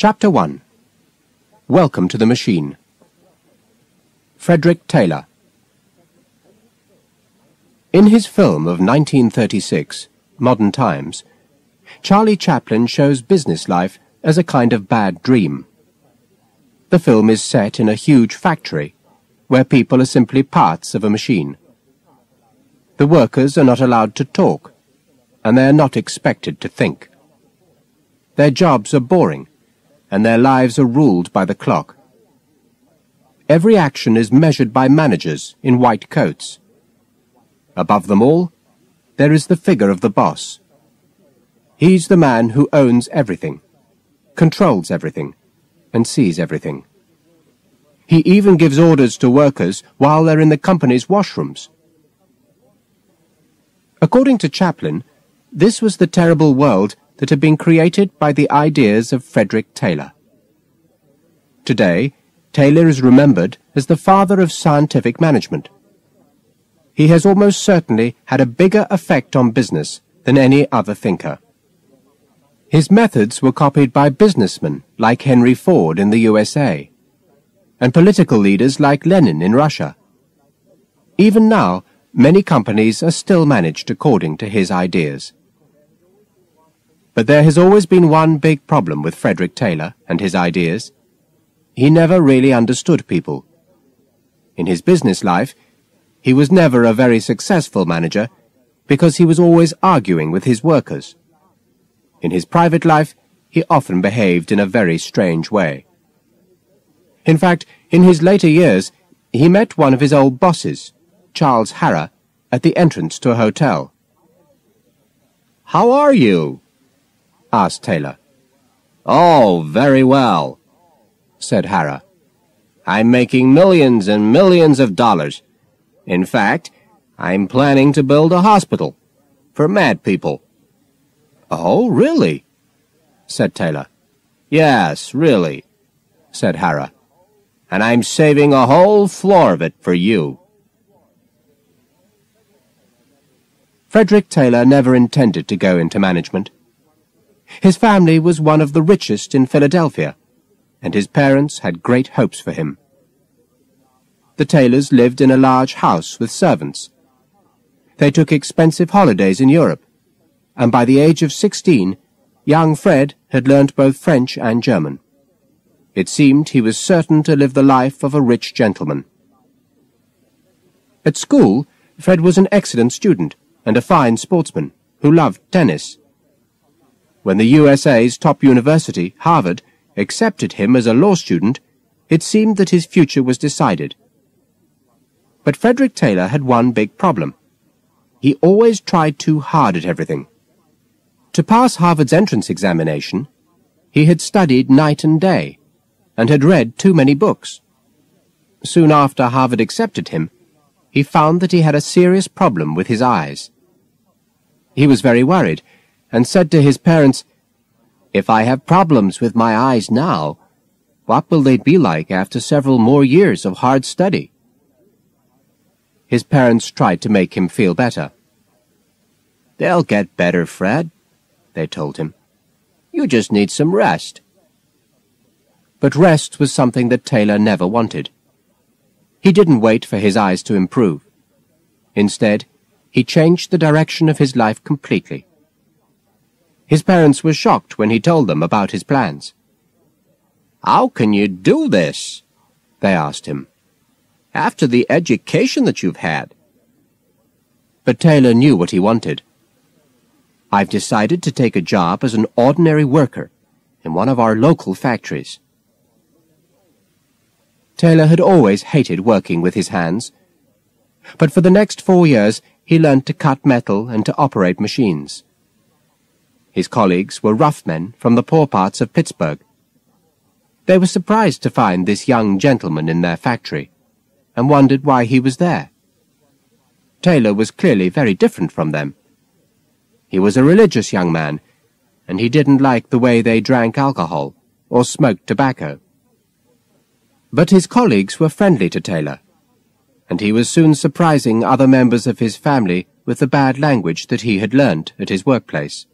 Chapter 1 Welcome to the Machine Frederick Taylor In his film of 1936, Modern Times, Charlie Chaplin shows business life as a kind of bad dream. The film is set in a huge factory, where people are simply parts of a machine. The workers are not allowed to talk, and they are not expected to think. Their jobs are boring and their lives are ruled by the clock. Every action is measured by managers in white coats. Above them all, there is the figure of the boss. He's the man who owns everything, controls everything, and sees everything. He even gives orders to workers while they're in the company's washrooms. According to Chaplin, this was the terrible world that had been created by the ideas of Frederick Taylor. Today, Taylor is remembered as the father of scientific management. He has almost certainly had a bigger effect on business than any other thinker. His methods were copied by businessmen like Henry Ford in the USA, and political leaders like Lenin in Russia. Even now, many companies are still managed according to his ideas. But there has always been one big problem with Frederick Taylor and his ideas. He never really understood people. In his business life, he was never a very successful manager because he was always arguing with his workers. In his private life, he often behaved in a very strange way. In fact, in his later years, he met one of his old bosses, Charles Harrah, at the entrance to a hotel. How are you? Asked Taylor. Oh, very well, said Harrah. I'm making millions and millions of dollars. In fact, I'm planning to build a hospital for mad people. Oh, really? said Taylor. Yes, really, said Harrah. And I'm saving a whole floor of it for you. Frederick Taylor never intended to go into management. His family was one of the richest in Philadelphia, and his parents had great hopes for him. The Taylors lived in a large house with servants. They took expensive holidays in Europe, and by the age of sixteen, young Fred had learnt both French and German. It seemed he was certain to live the life of a rich gentleman. At school, Fred was an excellent student and a fine sportsman who loved tennis when the USA's top university, Harvard, accepted him as a law student, it seemed that his future was decided. But Frederick Taylor had one big problem. He always tried too hard at everything. To pass Harvard's entrance examination, he had studied night and day, and had read too many books. Soon after Harvard accepted him, he found that he had a serious problem with his eyes. He was very worried, and said to his parents, If I have problems with my eyes now, what will they be like after several more years of hard study? His parents tried to make him feel better. They'll get better, Fred, they told him. You just need some rest. But rest was something that Taylor never wanted. He didn't wait for his eyes to improve. Instead, he changed the direction of his life completely. His parents were shocked when he told them about his plans. How can you do this? They asked him. After the education that you've had. But Taylor knew what he wanted. I've decided to take a job as an ordinary worker in one of our local factories. Taylor had always hated working with his hands, but for the next four years he learned to cut metal and to operate machines. His colleagues were rough men from the poor parts of Pittsburgh. They were surprised to find this young gentleman in their factory, and wondered why he was there. Taylor was clearly very different from them. He was a religious young man, and he didn't like the way they drank alcohol or smoked tobacco. But his colleagues were friendly to Taylor, and he was soon surprising other members of his family with the bad language that he had learned at his workplace.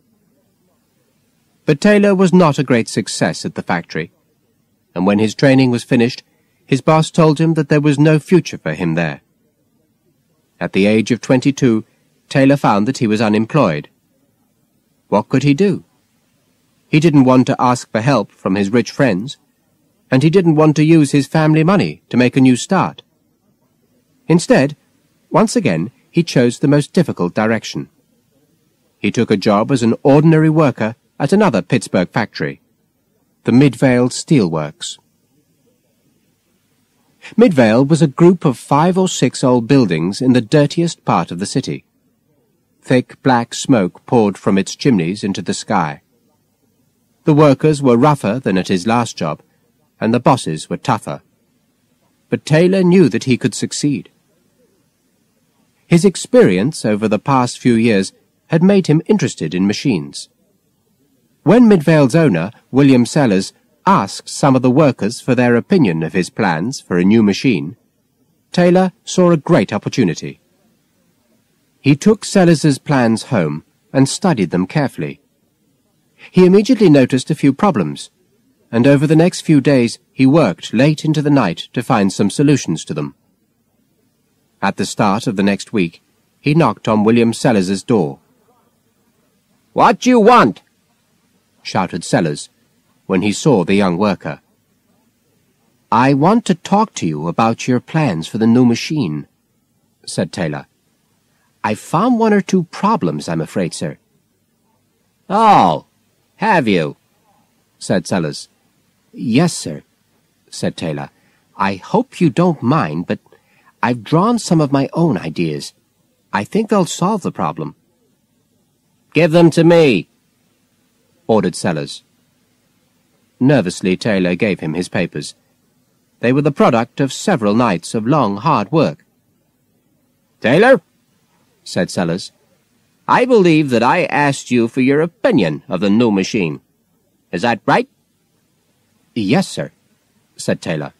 But Taylor was not a great success at the factory, and when his training was finished, his boss told him that there was no future for him there. At the age of 22, Taylor found that he was unemployed. What could he do? He didn't want to ask for help from his rich friends, and he didn't want to use his family money to make a new start. Instead, once again, he chose the most difficult direction. He took a job as an ordinary worker at another Pittsburgh factory, the Midvale Steelworks. Midvale was a group of five or six old buildings in the dirtiest part of the city. Thick black smoke poured from its chimneys into the sky. The workers were rougher than at his last job, and the bosses were tougher. But Taylor knew that he could succeed. His experience over the past few years had made him interested in machines. When Midvale's owner, William Sellers, asked some of the workers for their opinion of his plans for a new machine, Taylor saw a great opportunity. He took Sellers's plans home and studied them carefully. He immediately noticed a few problems, and over the next few days he worked late into the night to find some solutions to them. At the start of the next week, he knocked on William Sellers's door. What you want? Shouted Sellers when he saw the young worker. I want to talk to you about your plans for the new machine, said Taylor. I've found one or two problems, I'm afraid, sir. Oh, have you? said Sellers. Yes, sir, said Taylor. I hope you don't mind, but I've drawn some of my own ideas. I think they'll solve the problem. Give them to me, ordered Sellers. Nervously, Taylor gave him his papers. They were the product of several nights of long, hard work. Taylor, said Sellers, I believe that I asked you for your opinion of the new machine. Is that right? Yes, sir, said Taylor.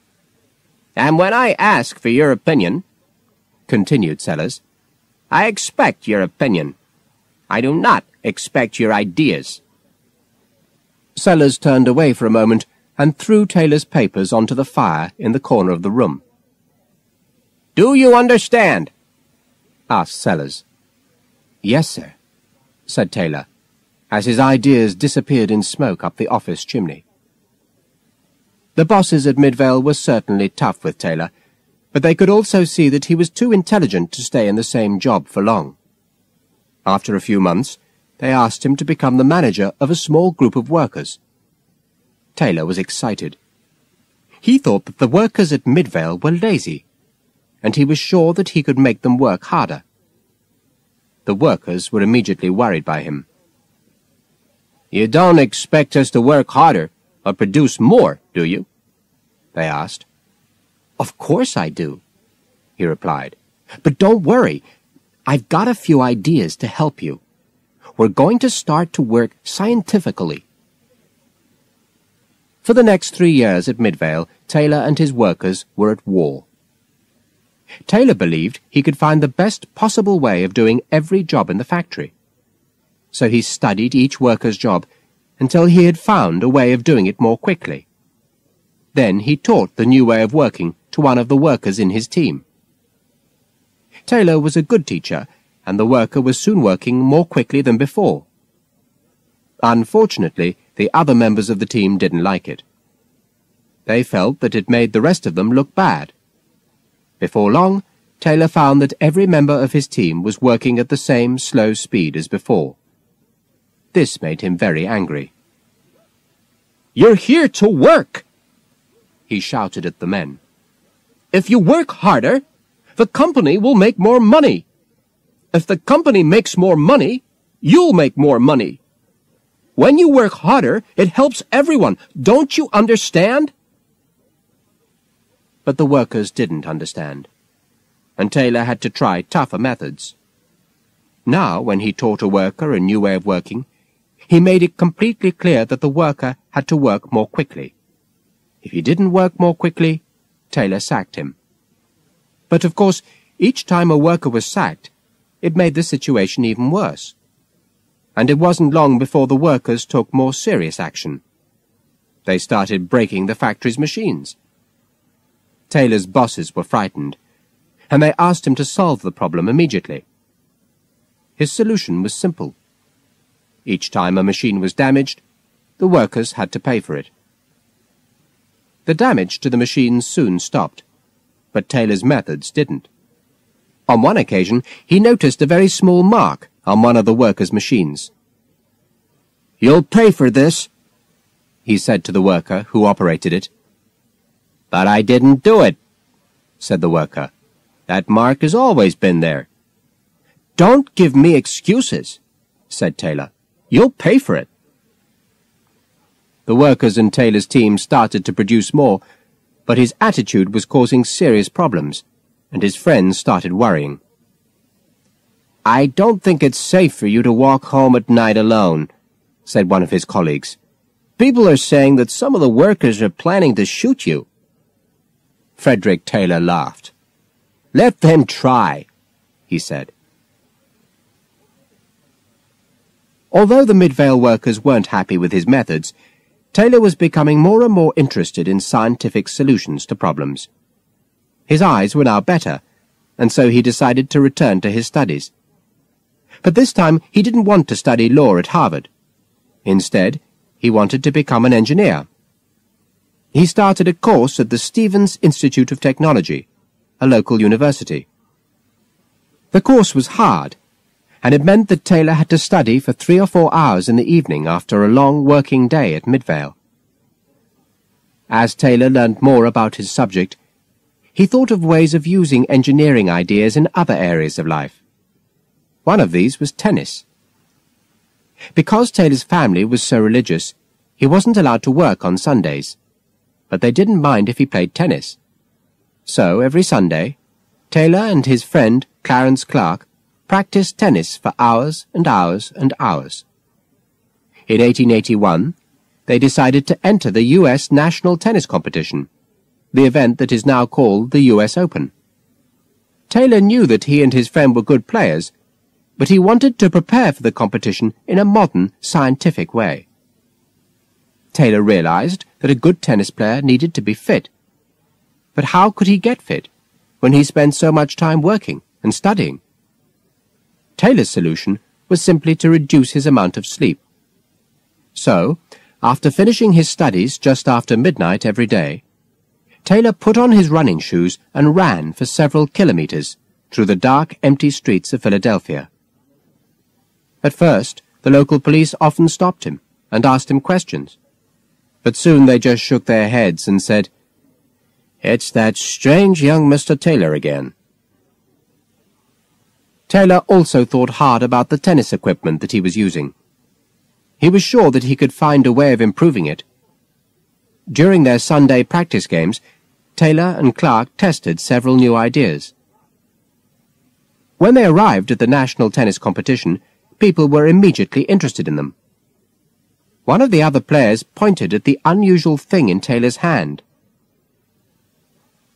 And when I ask for your opinion, continued Sellers, I expect your opinion. I do not expect your ideas. Sellers turned away for a moment and threw Taylor's papers onto the fire in the corner of the room. Do you understand? asked Sellers. Yes, sir, said Taylor, as his ideas disappeared in smoke up the office chimney. The bosses at Midvale were certainly tough with Taylor, but they could also see that he was too intelligent to stay in the same job for long. After a few months, they asked him to become the manager of a small group of workers. Taylor was excited. He thought that the workers at Midvale were lazy, and he was sure that he could make them work harder. The workers were immediately worried by him. You don't expect us to work harder or produce more, do you? They asked. Of course I do, he replied. But don't worry, I've got a few ideas to help you we're going to start to work scientifically. For the next three years at Midvale, Taylor and his workers were at war. Taylor believed he could find the best possible way of doing every job in the factory. So he studied each worker's job until he had found a way of doing it more quickly. Then he taught the new way of working to one of the workers in his team. Taylor was a good teacher and the worker was soon working more quickly than before. Unfortunately, the other members of the team didn't like it. They felt that it made the rest of them look bad. Before long, Taylor found that every member of his team was working at the same slow speed as before. This made him very angry. You're here to work, he shouted at the men. If you work harder, the company will make more money. If the company makes more money, you'll make more money. When you work harder, it helps everyone. Don't you understand? But the workers didn't understand, and Taylor had to try tougher methods. Now, when he taught a worker a new way of working, he made it completely clear that the worker had to work more quickly. If he didn't work more quickly, Taylor sacked him. But of course, each time a worker was sacked, it made the situation even worse. and it wasn't long before the workers took more serious action. They started breaking the factory's machines. Taylor's bosses were frightened, and they asked him to solve the problem immediately. His solution was simple. Each time a machine was damaged, the workers had to pay for it. The damage to the machines soon stopped, but Taylor's methods didn't. On one occasion, he noticed a very small mark on one of the workers' machines. You'll pay for this, he said to the worker who operated it. But I didn't do it, said the worker. That mark has always been there. Don't give me excuses, said Taylor. You'll pay for it. The workers and Taylor's team started to produce more, but his attitude was causing serious problems, and his friends started worrying. I don't think it's safe for you to walk home at night alone, said one of his colleagues. People are saying that some of the workers are planning to shoot you. Frederick Taylor laughed. Let them try, he said. Although the Midvale workers weren't happy with his methods, Taylor was becoming more and more interested in scientific solutions to problems. His eyes were now better, and so he decided to return to his studies. But this time he didn't want to study law at Harvard. Instead, he wanted to become an engineer. He started a course at the Stevens Institute of Technology, a local university. The course was hard, and it meant that Taylor had to study for three or four hours in the evening after a long working day at Midvale. As Taylor learned more about his subject, he thought of ways of using engineering ideas in other areas of life. One of these was tennis. Because Taylor's family was so religious, he wasn't allowed to work on Sundays, but they didn't mind if he played tennis. So every Sunday, Taylor and his friend Clarence Clark practiced tennis for hours and hours and hours. In 1881, they decided to enter the U.S. National Tennis Competition, the event that is now called the U.S. Open. Taylor knew that he and his friend were good players, but he wanted to prepare for the competition in a modern, scientific way. Taylor realized that a good tennis player needed to be fit. But how could he get fit when he spent so much time working and studying? Taylor's solution was simply to reduce his amount of sleep. So, after finishing his studies just after midnight every day, Taylor put on his running shoes and ran for several kilometers through the dark, empty streets of Philadelphia. At first, the local police often stopped him and asked him questions. But soon they just shook their heads and said, It's that strange young Mr. Taylor again. Taylor also thought hard about the tennis equipment that he was using. He was sure that he could find a way of improving it. During their Sunday practice games, Taylor and Clark tested several new ideas. When they arrived at the national tennis competition, people were immediately interested in them. One of the other players pointed at the unusual thing in Taylor's hand.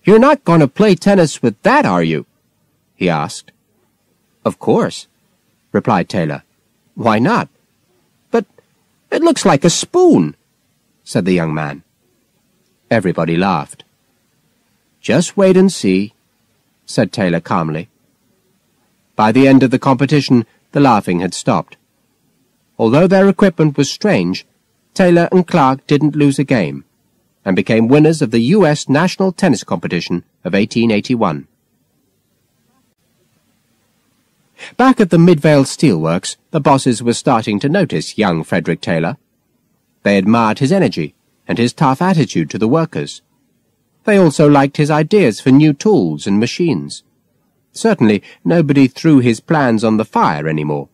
You're not going to play tennis with that, are you? he asked. Of course, replied Taylor. Why not? But it looks like a spoon, said the young man. Everybody laughed. Just wait and see, said Taylor calmly. By the end of the competition, the laughing had stopped. Although their equipment was strange, Taylor and Clark didn't lose a game, and became winners of the U.S. National Tennis Competition of 1881. Back at the Midvale Steelworks, the bosses were starting to notice young Frederick Taylor. They admired his energy and his tough attitude to the workers. They also liked his ideas for new tools and machines. Certainly, nobody threw his plans on the fire anymore.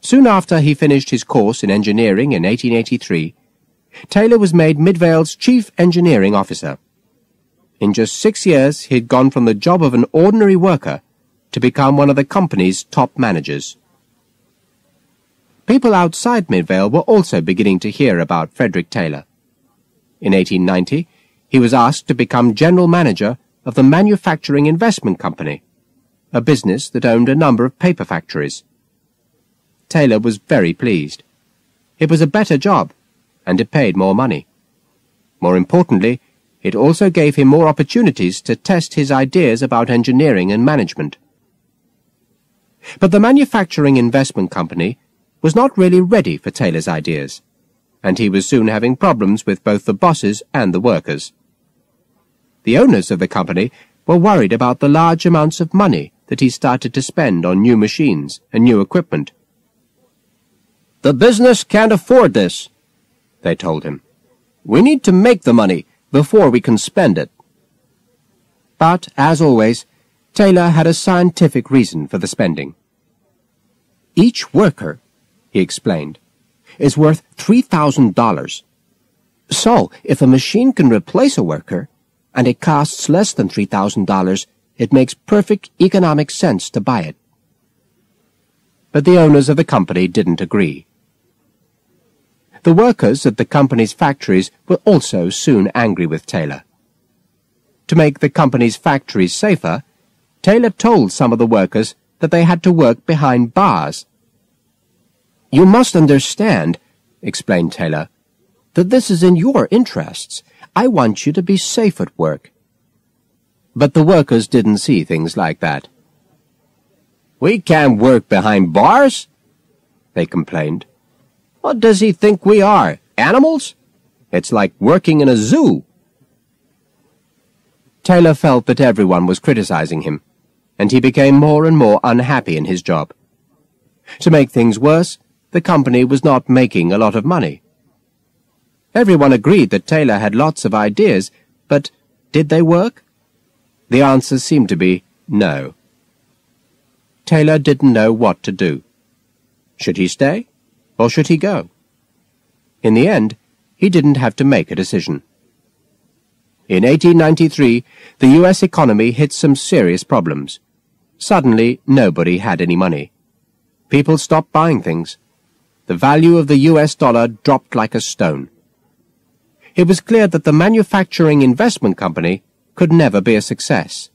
Soon after he finished his course in engineering in 1883, Taylor was made Midvale's chief engineering officer. In just six years, he had gone from the job of an ordinary worker to become one of the company's top managers. People outside Midvale were also beginning to hear about Frederick Taylor. In 1890, he was asked to become general manager of the Manufacturing Investment Company, a business that owned a number of paper factories. Taylor was very pleased. It was a better job, and it paid more money. More importantly, it also gave him more opportunities to test his ideas about engineering and management. But the manufacturing investment company was not really ready for Taylor's ideas, and he was soon having problems with both the bosses and the workers. The owners of the company were worried about the large amounts of money that he started to spend on new machines and new equipment. The business can't afford this, they told him. We need to make the money before we can spend it. But, as always, Taylor had a scientific reason for the spending. Each worker, he explained, is worth $3,000. So, if a machine can replace a worker, and it costs less than $3,000, it makes perfect economic sense to buy it. But the owners of the company didn't agree. The workers at the company's factories were also soon angry with Taylor. To make the company's factories safer, Taylor told some of the workers that they had to work behind bars. You must understand, explained Taylor, that this is in your interests. I want you to be safe at work. But the workers didn't see things like that. We can't work behind bars, they complained. What does he think we are, animals? It's like working in a zoo. Taylor felt that everyone was criticizing him, and he became more and more unhappy in his job. To make things worse, the company was not making a lot of money. Everyone agreed that Taylor had lots of ideas, but did they work? The answer seemed to be no. Taylor didn't know what to do. Should he stay? or should he go? In the end, he didn't have to make a decision. In 1893, the U.S. economy hit some serious problems. Suddenly, nobody had any money. People stopped buying things. The value of the U.S. dollar dropped like a stone. It was clear that the manufacturing investment company could never be a success.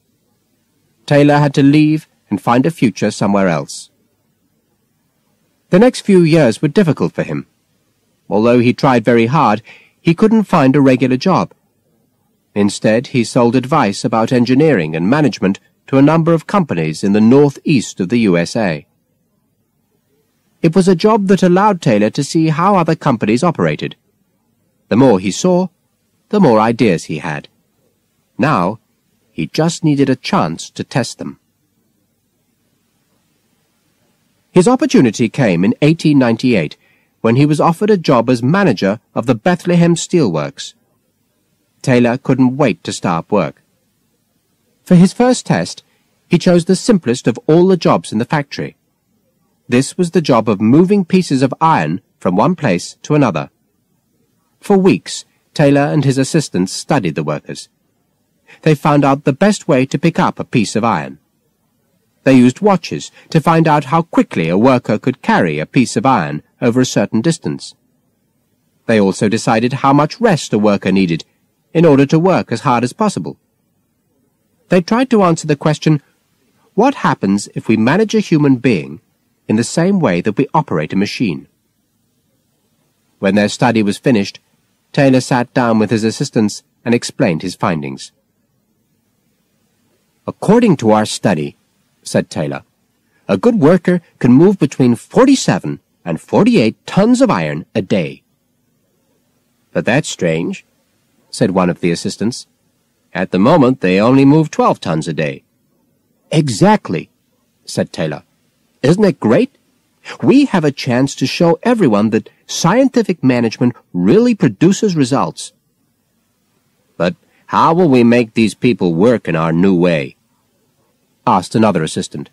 Taylor had to leave and find a future somewhere else. The next few years were difficult for him. Although he tried very hard, he couldn't find a regular job. Instead, he sold advice about engineering and management to a number of companies in the northeast of the USA. It was a job that allowed Taylor to see how other companies operated. The more he saw, the more ideas he had. Now, he just needed a chance to test them. His opportunity came in 1898 when he was offered a job as manager of the Bethlehem Steelworks. Taylor couldn't wait to start work. For his first test, he chose the simplest of all the jobs in the factory. This was the job of moving pieces of iron from one place to another. For weeks, Taylor and his assistants studied the workers. They found out the best way to pick up a piece of iron. They used watches to find out how quickly a worker could carry a piece of iron over a certain distance. They also decided how much rest a worker needed in order to work as hard as possible. They tried to answer the question, what happens if we manage a human being in the same way that we operate a machine? When their study was finished, Taylor sat down with his assistants and explained his findings. According to our study, said Taylor. A good worker can move between 47 and 48 tons of iron a day. But that's strange, said one of the assistants. At the moment, they only move 12 tons a day. Exactly, said Taylor. Isn't it great? We have a chance to show everyone that scientific management really produces results. But how will we make these people work in our new way? asked another assistant.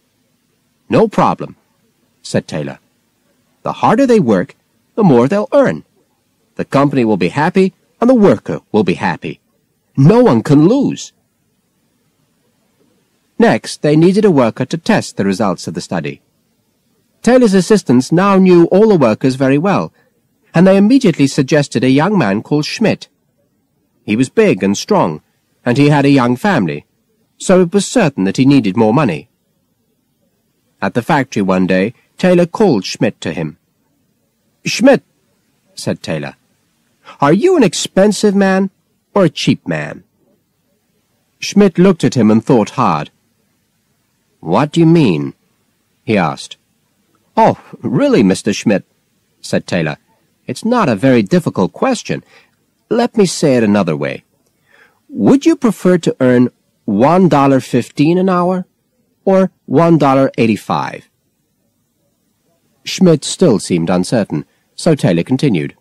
No problem, said Taylor. The harder they work, the more they'll earn. The company will be happy, and the worker will be happy. No one can lose. Next, they needed a worker to test the results of the study. Taylor's assistants now knew all the workers very well, and they immediately suggested a young man called Schmidt. He was big and strong, and he had a young family, so it was certain that he needed more money. At the factory one day, Taylor called Schmidt to him. Schmidt, said Taylor, are you an expensive man or a cheap man? Schmidt looked at him and thought hard. What do you mean? he asked. Oh, really, Mr. Schmidt, said Taylor. It's not a very difficult question. Let me say it another way. Would you prefer to earn $1.15 an hour or $1.85? Schmidt still seemed uncertain, so Taylor continued.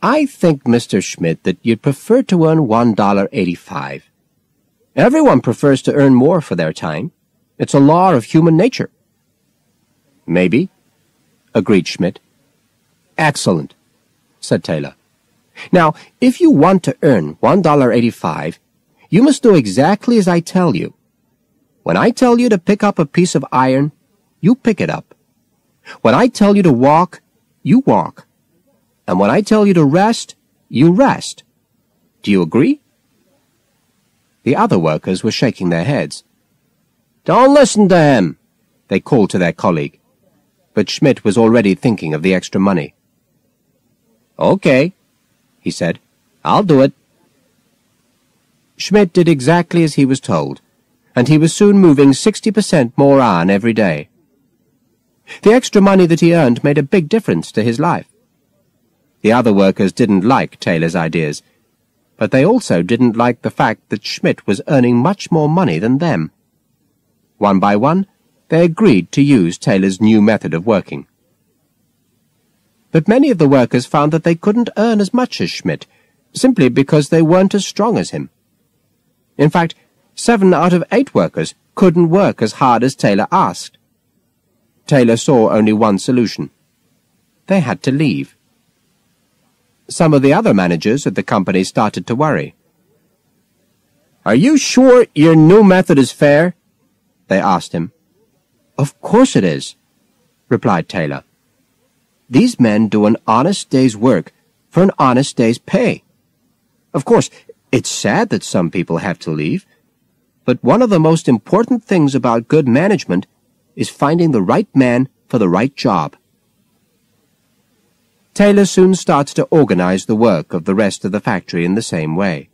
I think, Mr. Schmidt, that you'd prefer to earn $1.85. Everyone prefers to earn more for their time. It's a law of human nature. Maybe, agreed Schmidt. Excellent, said Taylor. Now, if you want to earn $1.85, you must do exactly as I tell you. When I tell you to pick up a piece of iron, you pick it up. When I tell you to walk, you walk. And when I tell you to rest, you rest. Do you agree? The other workers were shaking their heads. Don't listen to him, they called to their colleague. But Schmidt was already thinking of the extra money. Okay, he said. I'll do it. Schmidt did exactly as he was told, and he was soon moving 60% more iron every day. The extra money that he earned made a big difference to his life. The other workers didn't like Taylor's ideas, but they also didn't like the fact that Schmidt was earning much more money than them. One by one, they agreed to use Taylor's new method of working. But many of the workers found that they couldn't earn as much as Schmidt, simply because they weren't as strong as him. In fact, seven out of eight workers couldn't work as hard as Taylor asked. Taylor saw only one solution. They had to leave. Some of the other managers at the company started to worry. Are you sure your new method is fair? They asked him. Of course it is, replied Taylor. These men do an honest day's work for an honest day's pay. Of course, it's sad that some people have to leave, but one of the most important things about good management is finding the right man for the right job. Taylor soon started to organize the work of the rest of the factory in the same way.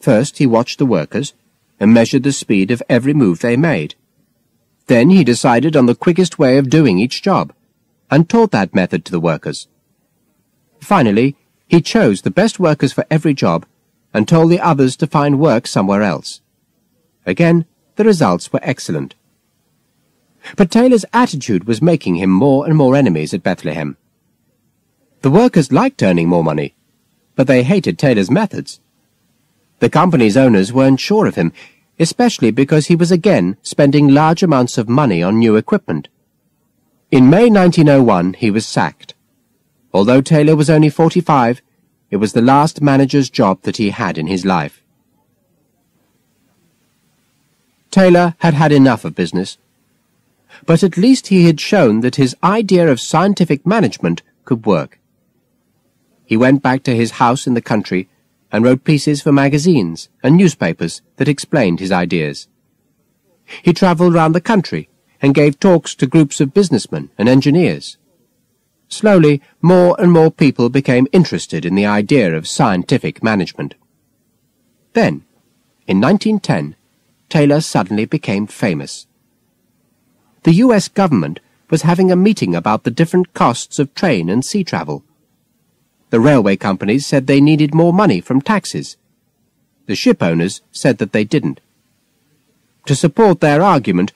First, he watched the workers and measured the speed of every move they made. Then he decided on the quickest way of doing each job and taught that method to the workers. Finally, he chose the best workers for every job and told the others to find work somewhere else. Again, the results were excellent. But Taylor's attitude was making him more and more enemies at Bethlehem. The workers liked earning more money, but they hated Taylor's methods. The company's owners weren't sure of him, especially because he was again spending large amounts of money on new equipment. In May 1901, he was sacked. Although Taylor was only 45, it was the last manager's job that he had in his life. Taylor had had enough of business, but at least he had shown that his idea of scientific management could work. He went back to his house in the country and wrote pieces for magazines and newspapers that explained his ideas. He travelled round the country and gave talks to groups of businessmen and engineers. Slowly, more and more people became interested in the idea of scientific management. Then, in 1910, Taylor suddenly became famous. The U.S. government was having a meeting about the different costs of train and sea travel. The railway companies said they needed more money from taxes. The ship owners said that they didn't. To support their argument,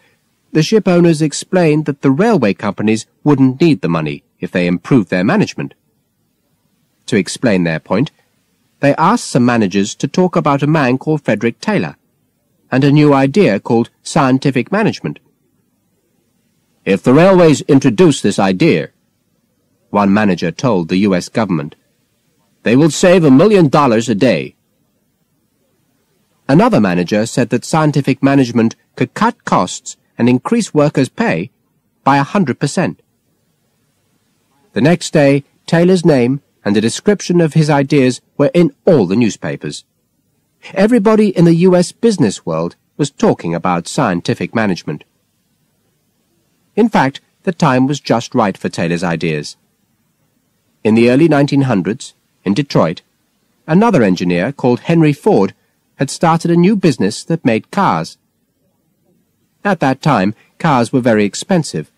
the ship owners explained that the railway companies wouldn't need the money if they improved their management. To explain their point, they asked some managers to talk about a man called Frederick Taylor and a new idea called scientific management. If the railways introduce this idea, one manager told the U.S. government, they will save a million dollars a day. Another manager said that scientific management could cut costs and increase workers' pay by a hundred percent. The next day, Taylor's name and a description of his ideas were in all the newspapers. Everybody in the U.S. business world was talking about scientific management. In fact, the time was just right for Taylor's ideas. In the early 1900s, in Detroit, another engineer called Henry Ford had started a new business that made cars. At that time, cars were very expensive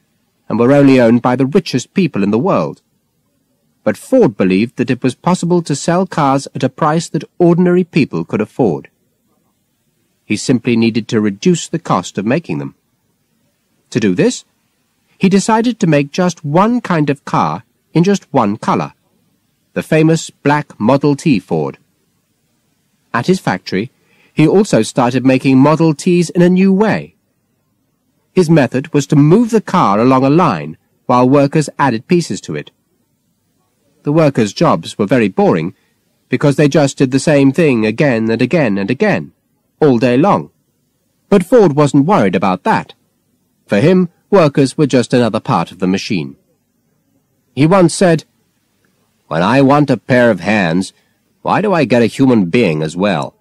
and were only owned by the richest people in the world. But Ford believed that it was possible to sell cars at a price that ordinary people could afford. He simply needed to reduce the cost of making them. To do this, he decided to make just one kind of car in just one color, the famous black Model T Ford. At his factory, he also started making Model Ts in a new way. His method was to move the car along a line while workers added pieces to it. The workers' jobs were very boring because they just did the same thing again and again and again, all day long. But Ford wasn't worried about that. For him, workers were just another part of the machine. He once said, When I want a pair of hands, why do I get a human being as well?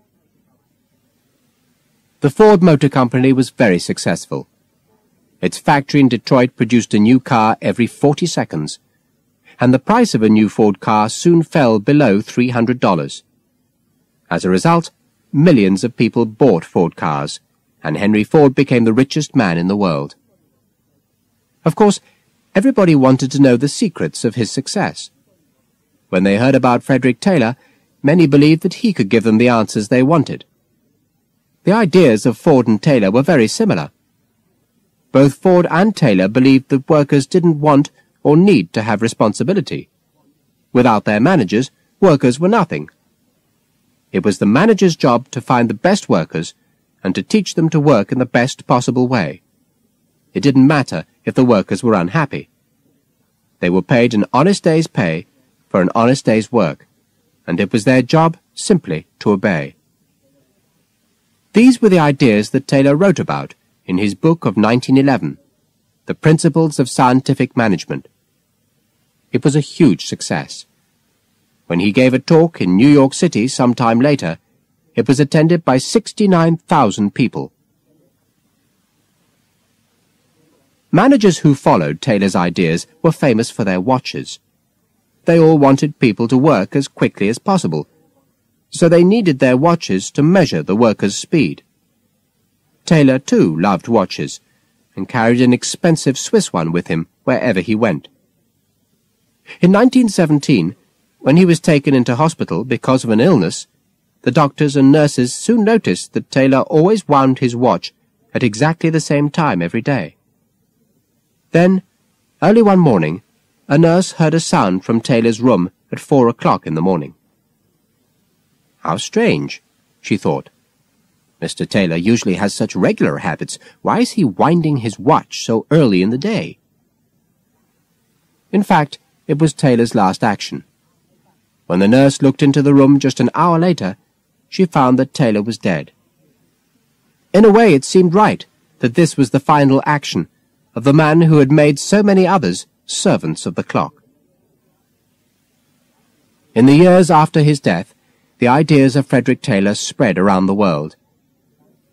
The Ford Motor Company was very successful. Its factory in Detroit produced a new car every 40 seconds, and the price of a new Ford car soon fell below $300. As a result, millions of people bought Ford cars, and Henry Ford became the richest man in the world. Of course, everybody wanted to know the secrets of his success. When they heard about Frederick Taylor, many believed that he could give them the answers they wanted. The ideas of Ford and Taylor were very similar. Both Ford and Taylor believed that workers didn't want or need to have responsibility. Without their managers, workers were nothing. It was the manager's job to find the best workers and to teach them to work in the best possible way. It didn't matter if the workers were unhappy. They were paid an honest day's pay for an honest day's work, and it was their job simply to obey. These were the ideas that Taylor wrote about in his book of 1911, The Principles of Scientific Management. It was a huge success. When he gave a talk in New York City some time later, it was attended by 69,000 people. Managers who followed Taylor's ideas were famous for their watches. They all wanted people to work as quickly as possible, so they needed their watches to measure the workers' speed. Taylor, too, loved watches, and carried an expensive Swiss one with him wherever he went. In 1917, when he was taken into hospital because of an illness, the doctors and nurses soon noticed that Taylor always wound his watch at exactly the same time every day. Then, early one morning, a nurse heard a sound from Taylor's room at four o'clock in the morning. How strange, she thought. Mr. Taylor usually has such regular habits. Why is he winding his watch so early in the day? In fact, it was Taylor's last action. When the nurse looked into the room just an hour later, she found that Taylor was dead. In a way, it seemed right that this was the final action of the man who had made so many others servants of the clock. In the years after his death, the ideas of Frederick Taylor spread around the world.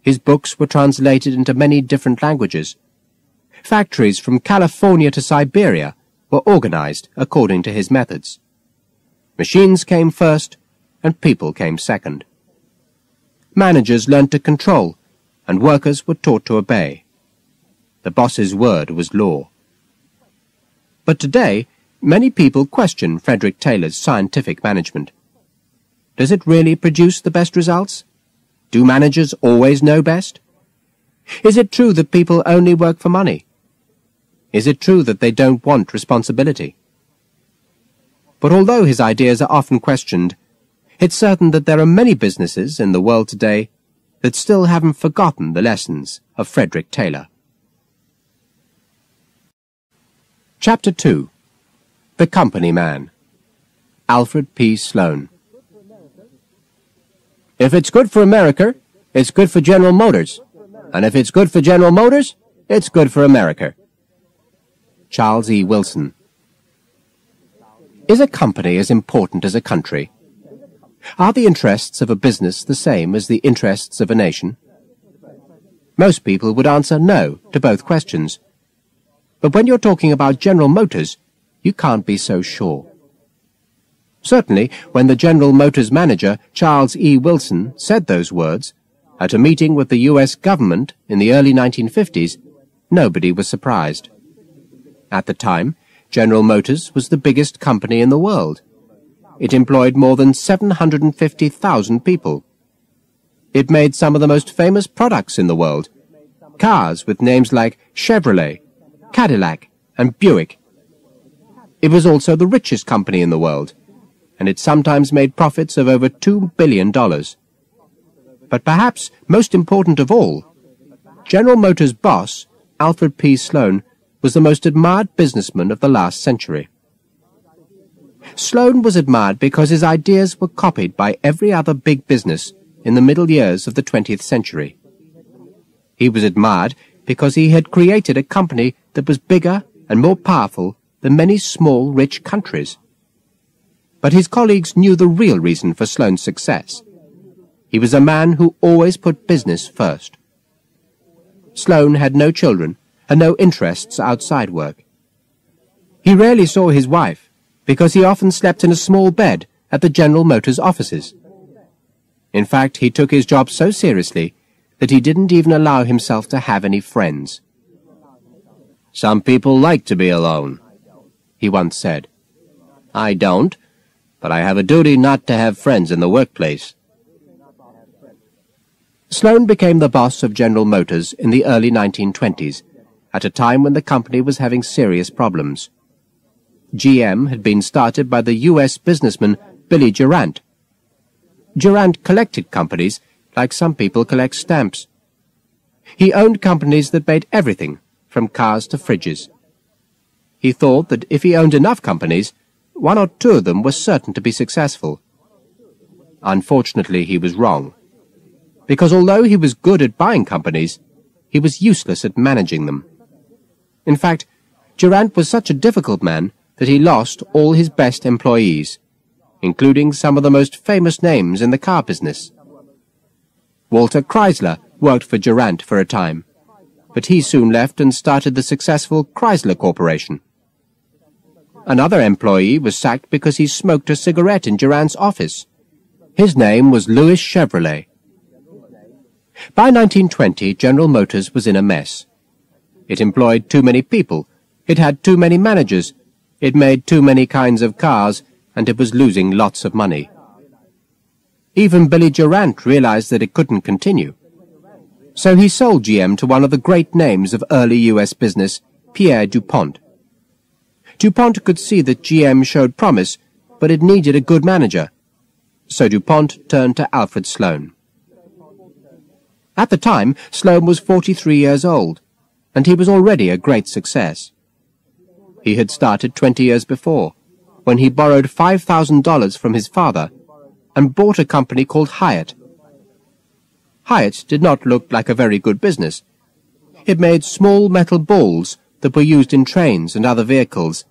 His books were translated into many different languages. Factories from California to Siberia were organized according to his methods. Machines came first, and people came second. Managers learned to control, and workers were taught to obey. The boss's word was law. But today, many people question Frederick Taylor's scientific management. Does it really produce the best results? Do managers always know best? Is it true that people only work for money? Is it true that they don't want responsibility? But although his ideas are often questioned, it's certain that there are many businesses in the world today that still haven't forgotten the lessons of Frederick Taylor. Chapter 2 The Company Man Alfred P. Sloan if it's good for America, it's good for General Motors. And if it's good for General Motors, it's good for America. Charles E. Wilson Is a company as important as a country? Are the interests of a business the same as the interests of a nation? Most people would answer no to both questions. But when you're talking about General Motors, you can't be so sure. Certainly, when the General Motors manager, Charles E. Wilson, said those words, at a meeting with the U.S. government in the early 1950s, nobody was surprised. At the time, General Motors was the biggest company in the world. It employed more than 750,000 people. It made some of the most famous products in the world. Cars with names like Chevrolet, Cadillac, and Buick. It was also the richest company in the world, and it sometimes made profits of over $2 billion. But perhaps most important of all, General Motors' boss, Alfred P. Sloan, was the most admired businessman of the last century. Sloan was admired because his ideas were copied by every other big business in the middle years of the 20th century. He was admired because he had created a company that was bigger and more powerful than many small, rich countries. But his colleagues knew the real reason for Sloan's success. He was a man who always put business first. Sloan had no children and no interests outside work. He rarely saw his wife because he often slept in a small bed at the General Motors offices. In fact, he took his job so seriously that he didn't even allow himself to have any friends. Some people like to be alone, he once said. I don't, but I have a duty not to have friends in the workplace. Sloan became the boss of General Motors in the early 1920s, at a time when the company was having serious problems. GM had been started by the U.S. businessman Billy Durant. Durant collected companies like some people collect stamps. He owned companies that made everything, from cars to fridges. He thought that if he owned enough companies, one or two of them were certain to be successful. Unfortunately, he was wrong. Because although he was good at buying companies, he was useless at managing them. In fact, Durant was such a difficult man that he lost all his best employees, including some of the most famous names in the car business. Walter Chrysler worked for Durant for a time, but he soon left and started the successful Chrysler Corporation. Another employee was sacked because he smoked a cigarette in Durant's office. His name was Louis Chevrolet. By 1920, General Motors was in a mess. It employed too many people, it had too many managers, it made too many kinds of cars, and it was losing lots of money. Even Billy Durant realized that it couldn't continue. So he sold GM to one of the great names of early U.S. business, Pierre DuPont. DuPont could see that GM showed promise, but it needed a good manager. So DuPont turned to Alfred Sloan. At the time, Sloan was 43 years old, and he was already a great success. He had started 20 years before, when he borrowed $5,000 from his father and bought a company called Hyatt. Hyatt did not look like a very good business. It made small metal balls that were used in trains and other vehicles,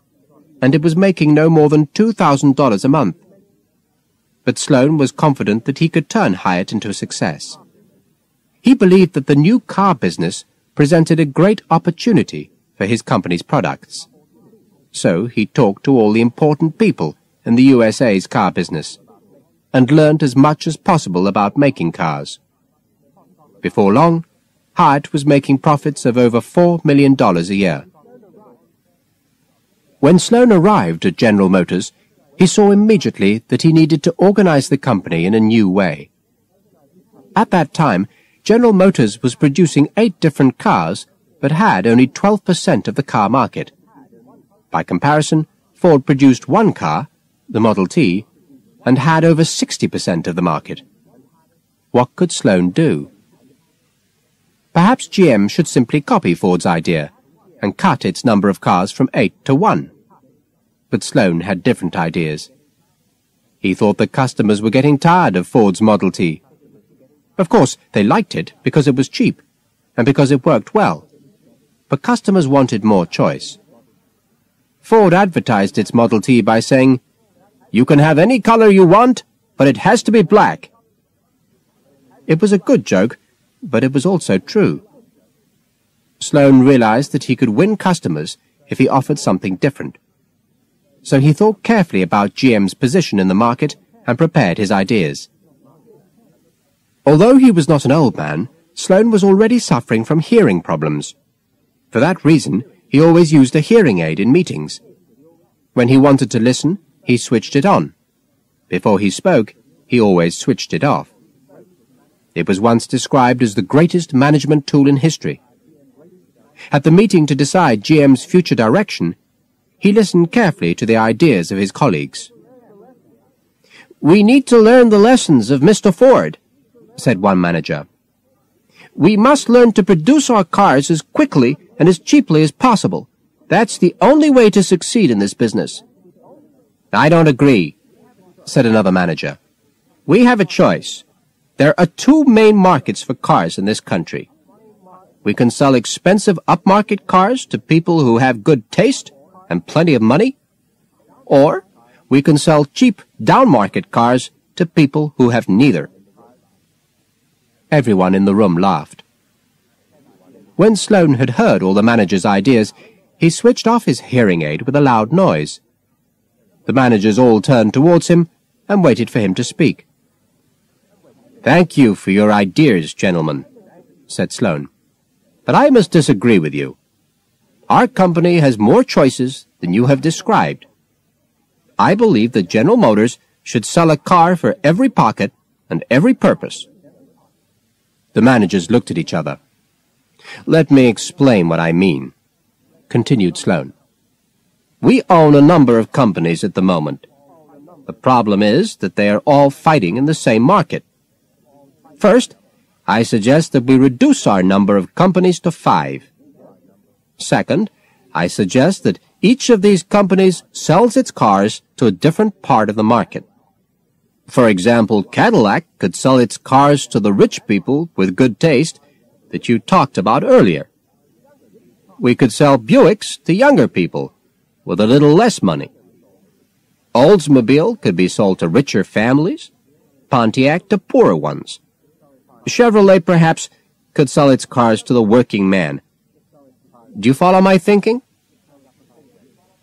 and it was making no more than $2,000 a month. But Sloan was confident that he could turn Hyatt into a success. He believed that the new car business presented a great opportunity for his company's products. So he talked to all the important people in the USA's car business and learned as much as possible about making cars. Before long, Hyatt was making profits of over $4 million a year. When Sloan arrived at General Motors, he saw immediately that he needed to organize the company in a new way. At that time, General Motors was producing eight different cars, but had only 12% of the car market. By comparison, Ford produced one car, the Model T, and had over 60% of the market. What could Sloan do? Perhaps GM should simply copy Ford's idea and cut its number of cars from eight to one. But Sloan had different ideas. He thought the customers were getting tired of Ford's Model T. Of course, they liked it because it was cheap and because it worked well. But customers wanted more choice. Ford advertised its Model T by saying, You can have any color you want, but it has to be black. It was a good joke, but it was also true. Sloan realized that he could win customers if he offered something different. So he thought carefully about GM's position in the market and prepared his ideas. Although he was not an old man, Sloan was already suffering from hearing problems. For that reason, he always used a hearing aid in meetings. When he wanted to listen, he switched it on. Before he spoke, he always switched it off. It was once described as the greatest management tool in history. At the meeting to decide GM's future direction, he listened carefully to the ideas of his colleagues. We need to learn the lessons of Mr. Ford, said one manager. We must learn to produce our cars as quickly and as cheaply as possible. That's the only way to succeed in this business. I don't agree, said another manager. We have a choice. There are two main markets for cars in this country. We can sell expensive upmarket cars to people who have good taste and plenty of money, or we can sell cheap downmarket cars to people who have neither. Everyone in the room laughed. When Sloan had heard all the manager's ideas, he switched off his hearing aid with a loud noise. The managers all turned towards him and waited for him to speak. Thank you for your ideas, gentlemen, said Sloan. But I must disagree with you. Our company has more choices than you have described. I believe that General Motors should sell a car for every pocket and every purpose. The managers looked at each other. Let me explain what I mean, continued Sloan. We own a number of companies at the moment. The problem is that they are all fighting in the same market. First, I suggest that we reduce our number of companies to five. Second, I suggest that each of these companies sells its cars to a different part of the market. For example, Cadillac could sell its cars to the rich people with good taste that you talked about earlier. We could sell Buicks to younger people with a little less money. Oldsmobile could be sold to richer families, Pontiac to poorer ones. Chevrolet, perhaps, could sell its cars to the working man. Do you follow my thinking?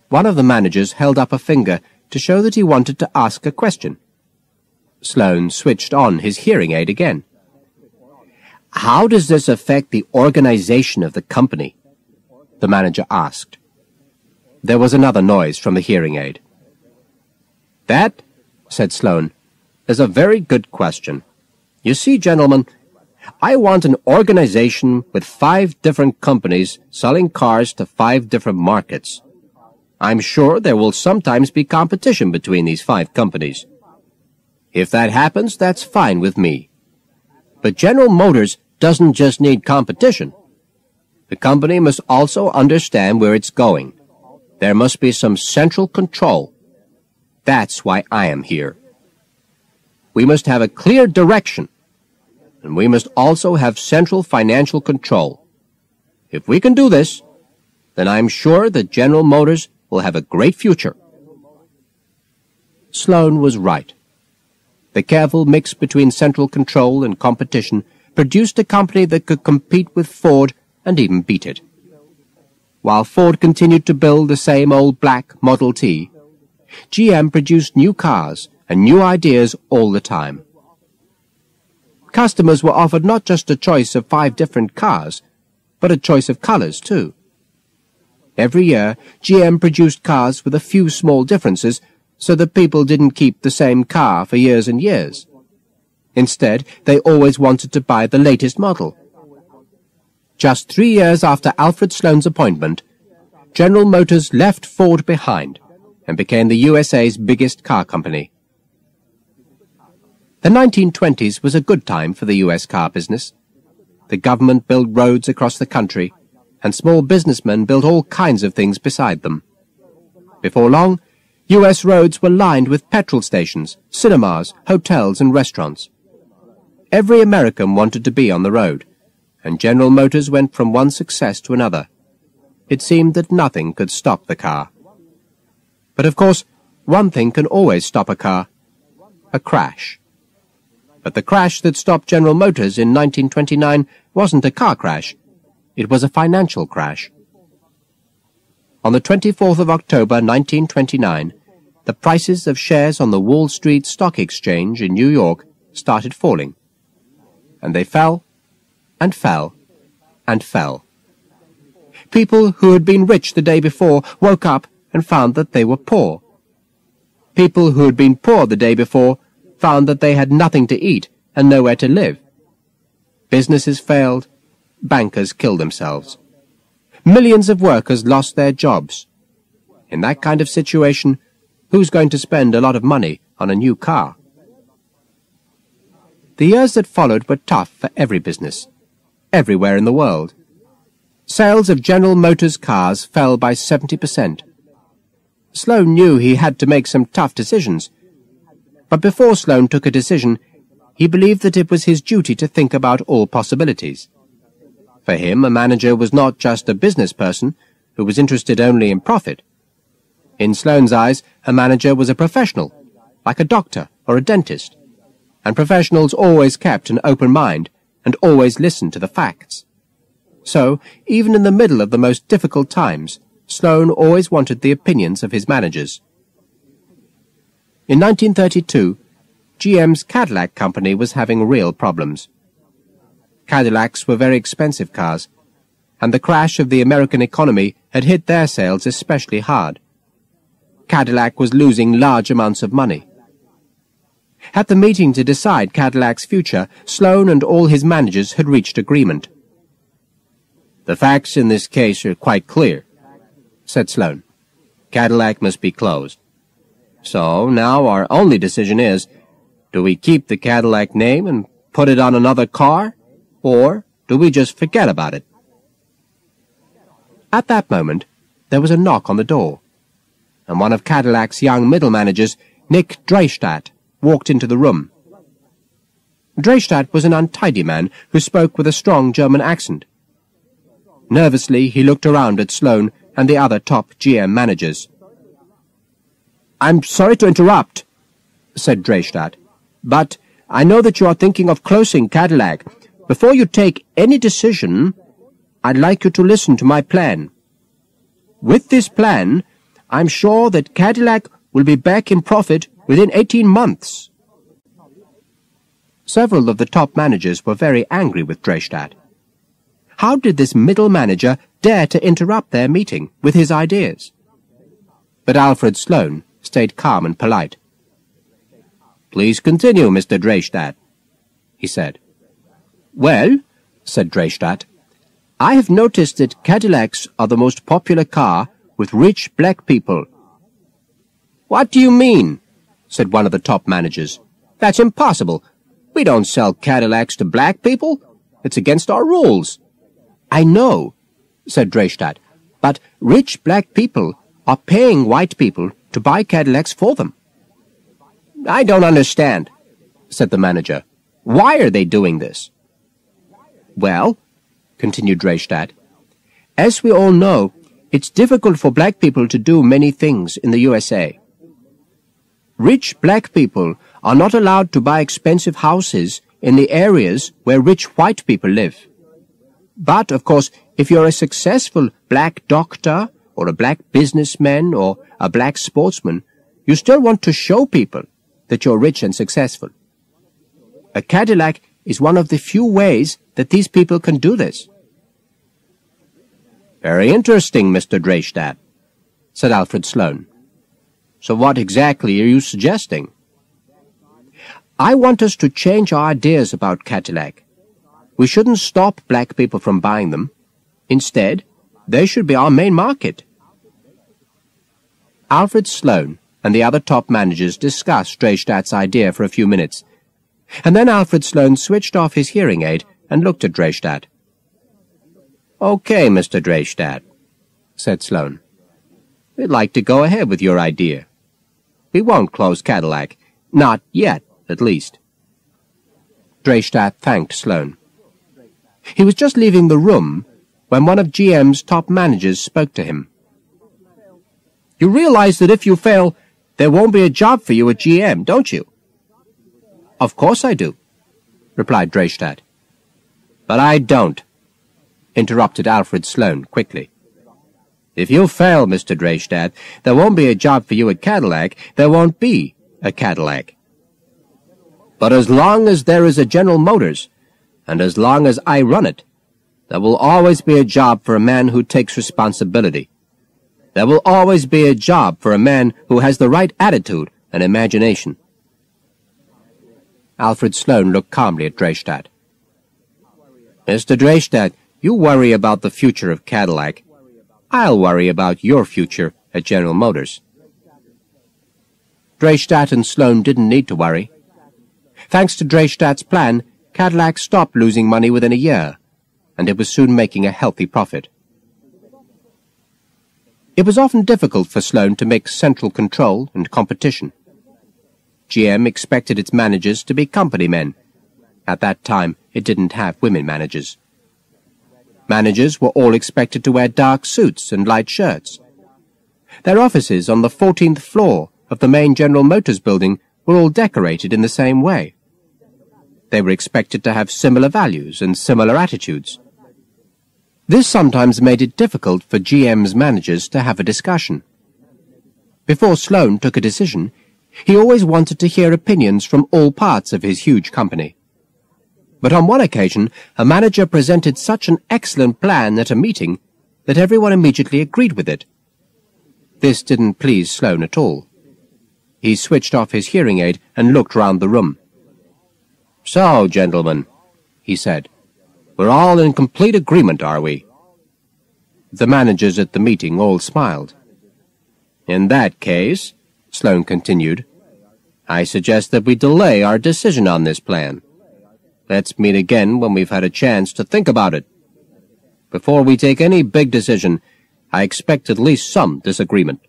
One of the managers held up a finger to show that he wanted to ask a question. Sloan switched on his hearing aid again. How does this affect the organization of the company? The manager asked. There was another noise from the hearing aid. That, said Sloan, is a very good question. You see, gentlemen, I want an organization with five different companies selling cars to five different markets. I'm sure there will sometimes be competition between these five companies. If that happens, that's fine with me. But General Motors doesn't just need competition. The company must also understand where it's going. There must be some central control. That's why I am here. We must have a clear direction, and we must also have central financial control. If we can do this, then I'm sure that General Motors will have a great future. Sloan was right. The careful mix between central control and competition produced a company that could compete with Ford and even beat it. While Ford continued to build the same old black Model T, GM produced new cars and new ideas all the time. Customers were offered not just a choice of five different cars, but a choice of colors too. Every year, GM produced cars with a few small differences so that people didn't keep the same car for years and years. Instead, they always wanted to buy the latest model. Just three years after Alfred Sloan's appointment, General Motors left Ford behind and became the USA's biggest car company. The 1920s was a good time for the US car business. The government built roads across the country, and small businessmen built all kinds of things beside them. Before long, U.S. roads were lined with petrol stations, cinemas, hotels, and restaurants. Every American wanted to be on the road, and General Motors went from one success to another. It seemed that nothing could stop the car. But of course, one thing can always stop a car. A crash. But the crash that stopped General Motors in 1929 wasn't a car crash. It was a financial crash. On the 24th of October 1929, the prices of shares on the Wall Street Stock Exchange in New York started falling. And they fell, and fell, and fell. People who had been rich the day before woke up and found that they were poor. People who had been poor the day before found that they had nothing to eat and nowhere to live. Businesses failed, bankers killed themselves. Millions of workers lost their jobs. In that kind of situation, who's going to spend a lot of money on a new car? The years that followed were tough for every business, everywhere in the world. Sales of General Motors cars fell by 70%. Sloan knew he had to make some tough decisions, but before Sloan took a decision, he believed that it was his duty to think about all possibilities. For him, a manager was not just a business person who was interested only in profit. In Sloan's eyes, a manager was a professional, like a doctor or a dentist, and professionals always kept an open mind and always listened to the facts. So, even in the middle of the most difficult times, Sloan always wanted the opinions of his managers. In 1932, GM's Cadillac company was having real problems. Cadillacs were very expensive cars, and the crash of the American economy had hit their sales especially hard. Cadillac was losing large amounts of money. At the meeting to decide Cadillac's future, Sloan and all his managers had reached agreement. The facts in this case are quite clear, said Sloan. Cadillac must be closed. So now our only decision is do we keep the Cadillac name and put it on another car, or do we just forget about it? At that moment, there was a knock on the door, and one of Cadillac's young middle managers, Nick Dreystadt, walked into the room. Dreystadt was an untidy man who spoke with a strong German accent. Nervously, he looked around at Sloan and the other top GM managers. I'm sorry to interrupt, said Dreystadt. But I know that you are thinking of closing Cadillac. Before you take any decision, I'd like you to listen to my plan. With this plan, I'm sure that Cadillac will be back in profit within 18 months. Several of the top managers were very angry with Dreystadt. How did this middle manager dare to interrupt their meeting with his ideas? But Alfred Sloan stayed calm and polite. Please continue, Mr. Dreystadt, he said. Well, said Dreystadt, I have noticed that Cadillacs are the most popular car with rich black people. What do you mean? said one of the top managers. That's impossible. We don't sell Cadillacs to black people. It's against our rules. I know, said Dreystadt, but rich black people are paying white people to buy Cadillacs for them. I don't understand, said the manager. Why are they doing this? Well, continued Dreystadt, as we all know, it's difficult for black people to do many things in the USA. Rich black people are not allowed to buy expensive houses in the areas where rich white people live. But, of course, if you're a successful black doctor, or a black businessman, or a black sportsman, you still want to show people that you're rich and successful. A Cadillac is one of the few ways that these people can do this. Very interesting, Mr. Dreystadt, said Alfred Sloan. So what exactly are you suggesting? I want us to change our ideas about Cadillac. We shouldn't stop black people from buying them. Instead, they should be our main market. Alfred Sloan and the other top managers discussed Dreystadt's idea for a few minutes, and then Alfred Sloan switched off his hearing aid and looked at Dreystadt. Okay, Mr. Dreystadt, said Sloan. We'd like to go ahead with your idea. We won't close Cadillac. Not yet, at least. Dreystadt thanked Sloan. He was just leaving the room when one of GM's top managers spoke to him. You realize that if you fail, there won't be a job for you at GM, don't you? Of course I do, replied Dreystadt. But I don't, interrupted Alfred Sloan quickly. If you fail, Mr. Dreystadt, there won't be a job for you at Cadillac. There won't be a Cadillac. But as long as there is a General Motors, and as long as I run it, there will always be a job for a man who takes responsibility. There will always be a job for a man who has the right attitude and imagination. Alfred Sloan looked calmly at Dreystadt. Mr. Dreystadt, you worry about the future of Cadillac. I'll worry about your future at General Motors. Dreystadt and Sloan didn't need to worry. Thanks to Dreystadt's plan, Cadillac stopped losing money within a year, and it was soon making a healthy profit. It was often difficult for Sloan to mix central control and competition. GM expected its managers to be company men. At that time, it didn't have women managers. Managers were all expected to wear dark suits and light shirts. Their offices on the 14th floor of the main General Motors building were all decorated in the same way. They were expected to have similar values and similar attitudes. This sometimes made it difficult for GM's managers to have a discussion. Before Sloan took a decision, he always wanted to hear opinions from all parts of his huge company. But on one occasion, a manager presented such an excellent plan at a meeting that everyone immediately agreed with it. This didn't please Sloan at all. He switched off his hearing aid and looked round the room. So, gentlemen, he said, we're all in complete agreement, are we? The managers at the meeting all smiled. In that case, Sloan continued, I suggest that we delay our decision on this plan. Let's meet again when we've had a chance to think about it. Before we take any big decision, I expect at least some disagreement.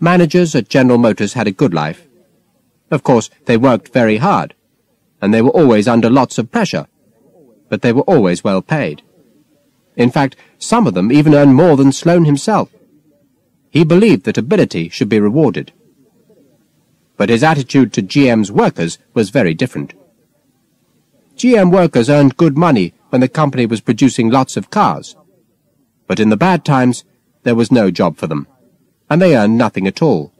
Managers at General Motors had a good life. Of course, they worked very hard, and they were always under lots of pressure, but they were always well paid. In fact, some of them even earned more than Sloan himself. He believed that ability should be rewarded. But his attitude to GM's workers was very different. GM workers earned good money when the company was producing lots of cars. But in the bad times, there was no job for them, and they earned nothing at all.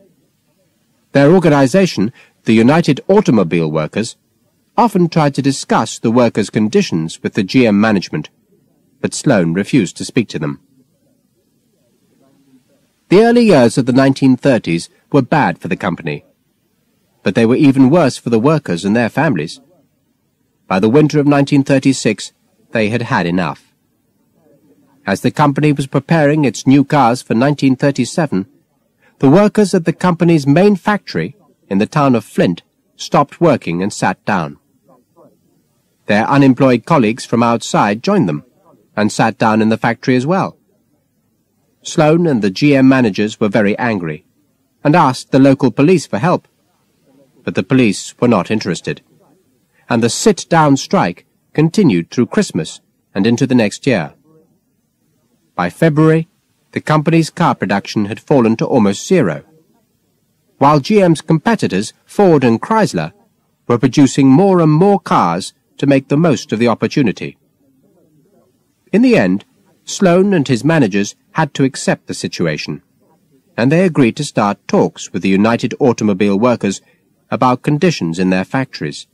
Their organization the United Automobile Workers often tried to discuss the workers' conditions with the GM management, but Sloan refused to speak to them. The early years of the 1930s were bad for the company, but they were even worse for the workers and their families. By the winter of 1936, they had had enough. As the company was preparing its new cars for 1937, the workers at the company's main factory in the town of Flint stopped working and sat down. Their unemployed colleagues from outside joined them and sat down in the factory as well. Sloan and the GM managers were very angry and asked the local police for help. But the police were not interested, and the sit-down strike continued through Christmas and into the next year. By February, the company's car production had fallen to almost zero while GM's competitors, Ford and Chrysler, were producing more and more cars to make the most of the opportunity. In the end, Sloan and his managers had to accept the situation, and they agreed to start talks with the United Automobile Workers about conditions in their factories.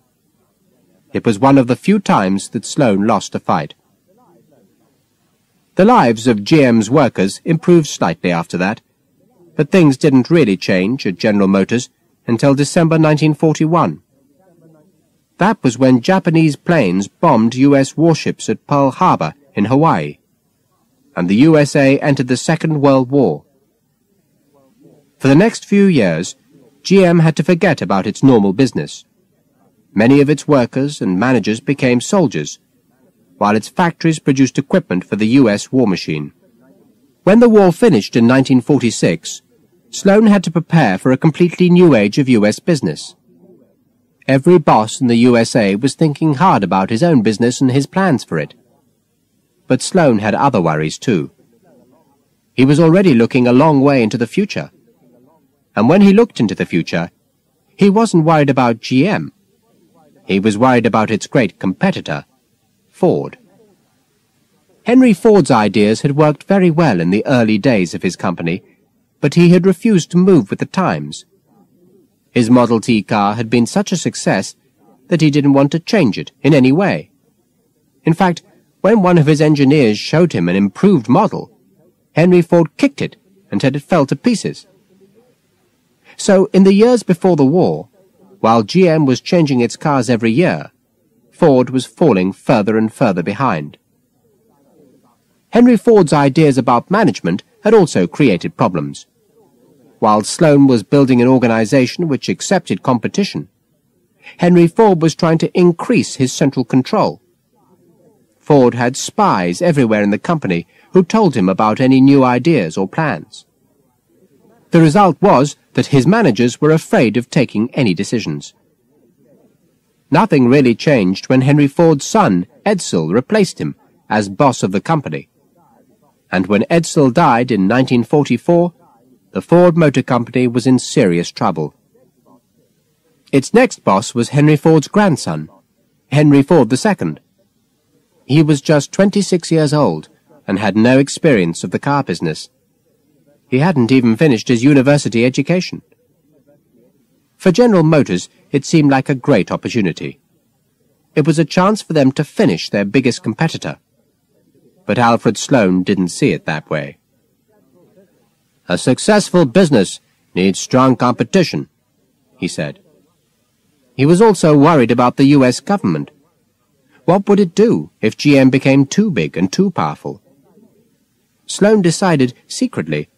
It was one of the few times that Sloan lost a fight. The lives of GM's workers improved slightly after that, but things didn't really change at General Motors until December 1941. That was when Japanese planes bombed U.S. warships at Pearl Harbor in Hawaii, and the USA entered the Second World War. For the next few years, GM had to forget about its normal business. Many of its workers and managers became soldiers, while its factories produced equipment for the U.S. war machine. When the war finished in 1946, Sloan had to prepare for a completely new age of U.S. business. Every boss in the USA was thinking hard about his own business and his plans for it. But Sloan had other worries too. He was already looking a long way into the future. And when he looked into the future, he wasn't worried about GM. He was worried about its great competitor, Ford. Henry Ford's ideas had worked very well in the early days of his company, but he had refused to move with the times. His Model T car had been such a success that he didn't want to change it in any way. In fact, when one of his engineers showed him an improved model, Henry Ford kicked it and said it fell to pieces. So, in the years before the war, while GM was changing its cars every year, Ford was falling further and further behind. Henry Ford's ideas about management had also created problems. While Sloan was building an organization which accepted competition, Henry Ford was trying to increase his central control. Ford had spies everywhere in the company who told him about any new ideas or plans. The result was that his managers were afraid of taking any decisions. Nothing really changed when Henry Ford's son, Edsel, replaced him as boss of the company. And when Edsel died in 1944, the Ford Motor Company was in serious trouble. Its next boss was Henry Ford's grandson, Henry Ford II. He was just 26 years old and had no experience of the car business. He hadn't even finished his university education. For General Motors, it seemed like a great opportunity. It was a chance for them to finish their biggest competitor. But Alfred Sloan didn't see it that way. A successful business needs strong competition, he said. He was also worried about the U.S. government. What would it do if GM became too big and too powerful? Sloan decided, secretly,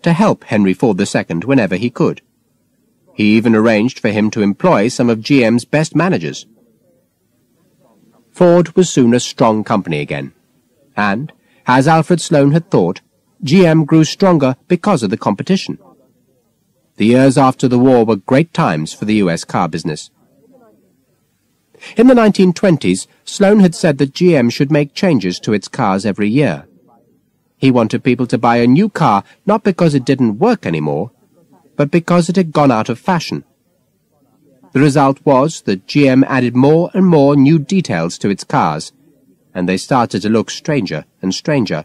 to help Henry Ford II whenever he could. He even arranged for him to employ some of GM's best managers. Ford was soon a strong company again, and, as Alfred Sloan had thought, GM grew stronger because of the competition. The years after the war were great times for the U.S. car business. In the 1920s, Sloan had said that GM should make changes to its cars every year. He wanted people to buy a new car not because it didn't work anymore, but because it had gone out of fashion. The result was that GM added more and more new details to its cars, and they started to look stranger and stranger.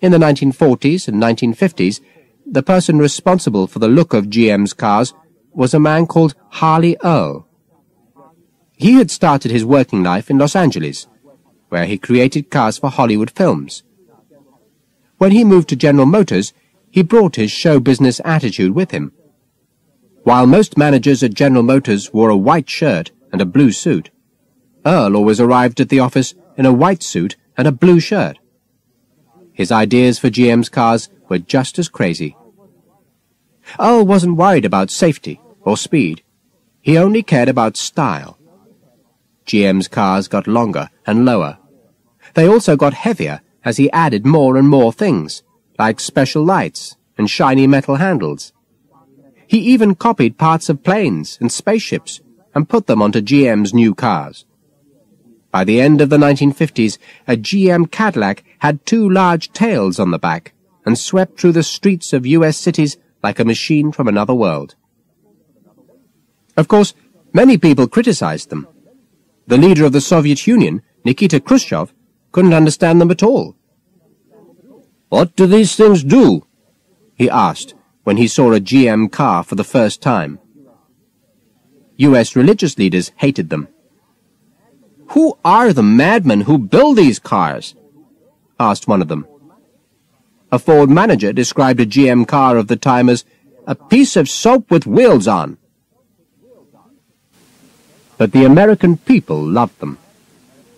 In the 1940s and 1950s, the person responsible for the look of GM's cars was a man called Harley Earl. He had started his working life in Los Angeles, where he created cars for Hollywood films. When he moved to General Motors, he brought his show business attitude with him. While most managers at General Motors wore a white shirt and a blue suit, Earl always arrived at the office in a white suit and a blue shirt. His ideas for GM's cars were just as crazy. Earl wasn't worried about safety or speed. He only cared about style. GM's cars got longer and lower. They also got heavier as he added more and more things, like special lights and shiny metal handles. He even copied parts of planes and spaceships and put them onto GM's new cars. By the end of the 1950s, a GM Cadillac had two large tails on the back and swept through the streets of U.S. cities like a machine from another world. Of course, many people criticized them. The leader of the Soviet Union, Nikita Khrushchev, couldn't understand them at all. What do these things do? he asked when he saw a GM car for the first time. U.S. religious leaders hated them. Who are the madmen who build these cars? asked one of them. A Ford manager described a GM car of the time as a piece of soap with wheels on. But the American people loved them.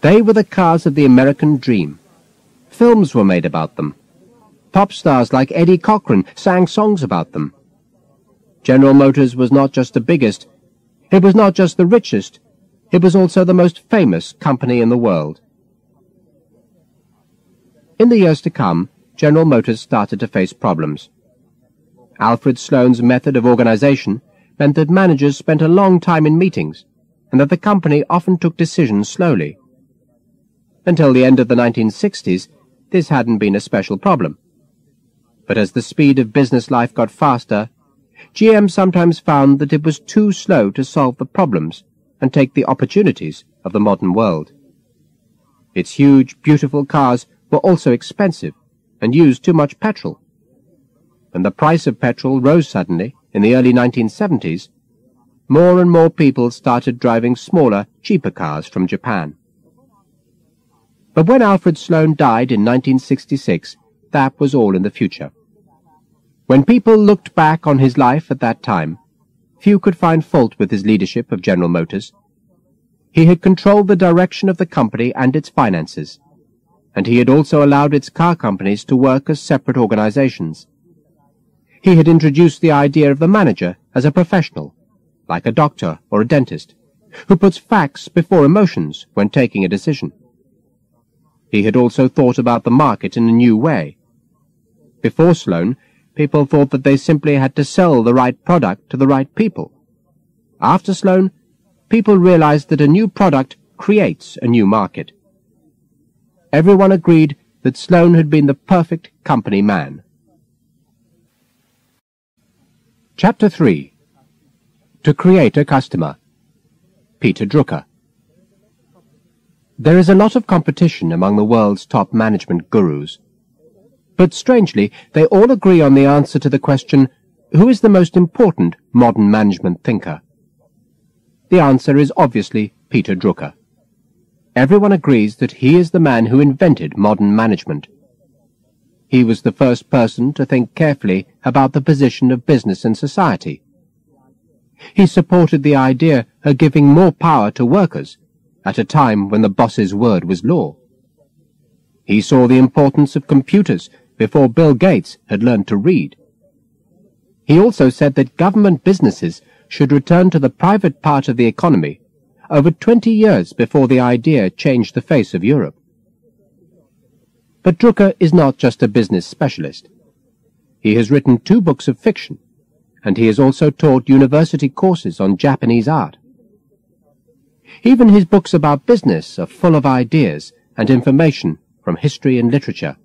They were the cars of the American dream. Films were made about them. Pop stars like Eddie Cochran sang songs about them. General Motors was not just the biggest, it was not just the richest, it was also the most famous company in the world. In the years to come, General Motors started to face problems. Alfred Sloan's method of organization meant that managers spent a long time in meetings, and that the company often took decisions slowly. Until the end of the 1960s, this hadn't been a special problem. But as the speed of business life got faster, GM sometimes found that it was too slow to solve the problems and take the opportunities of the modern world. Its huge, beautiful cars were also expensive and used too much petrol. When the price of petrol rose suddenly in the early 1970s, more and more people started driving smaller, cheaper cars from Japan. But when Alfred Sloan died in 1966, that was all in the future. When people looked back on his life at that time, few could find fault with his leadership of General Motors. He had controlled the direction of the company and its finances, and he had also allowed its car companies to work as separate organizations. He had introduced the idea of the manager as a professional, like a doctor or a dentist, who puts facts before emotions when taking a decision. He had also thought about the market in a new way. Before Sloan, people thought that they simply had to sell the right product to the right people. After Sloan, people realized that a new product creates a new market. Everyone agreed that Sloan had been the perfect company man. Chapter 3 To Create a Customer Peter Drucker There is a lot of competition among the world's top management gurus. But strangely, they all agree on the answer to the question, who is the most important modern management thinker? The answer is obviously Peter Drucker. Everyone agrees that he is the man who invented modern management. He was the first person to think carefully about the position of business in society. He supported the idea of giving more power to workers at a time when the boss's word was law. He saw the importance of computers before Bill Gates had learned to read. He also said that government businesses should return to the private part of the economy over 20 years before the idea changed the face of Europe. But Drucker is not just a business specialist. He has written two books of fiction, and he has also taught university courses on Japanese art. Even his books about business are full of ideas and information from history and literature.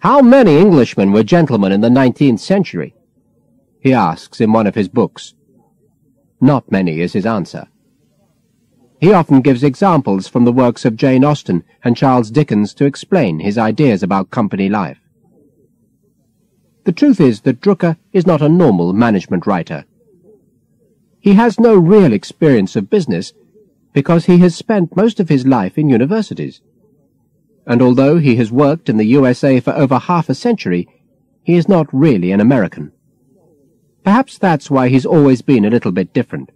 How many Englishmen were gentlemen in the nineteenth century? He asks in one of his books. Not many is his answer. He often gives examples from the works of Jane Austen and Charles Dickens to explain his ideas about company life. The truth is that Drucker is not a normal management writer. He has no real experience of business because he has spent most of his life in universities and although he has worked in the USA for over half a century, he is not really an American. Perhaps that's why he's always been a little bit different.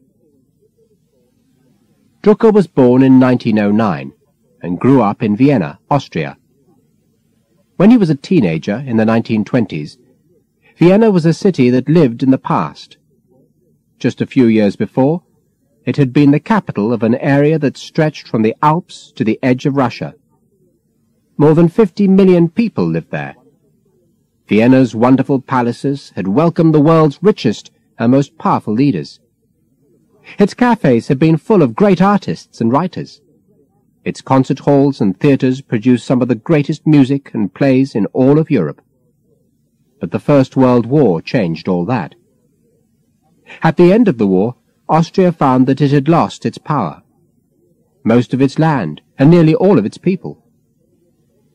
Drucker was born in 1909 and grew up in Vienna, Austria. When he was a teenager in the 1920s, Vienna was a city that lived in the past. Just a few years before, it had been the capital of an area that stretched from the Alps to the edge of Russia. More than 50 million people lived there. Vienna's wonderful palaces had welcomed the world's richest and most powerful leaders. Its cafes had been full of great artists and writers. Its concert halls and theatres produced some of the greatest music and plays in all of Europe. But the First World War changed all that. At the end of the war, Austria found that it had lost its power, most of its land, and nearly all of its people.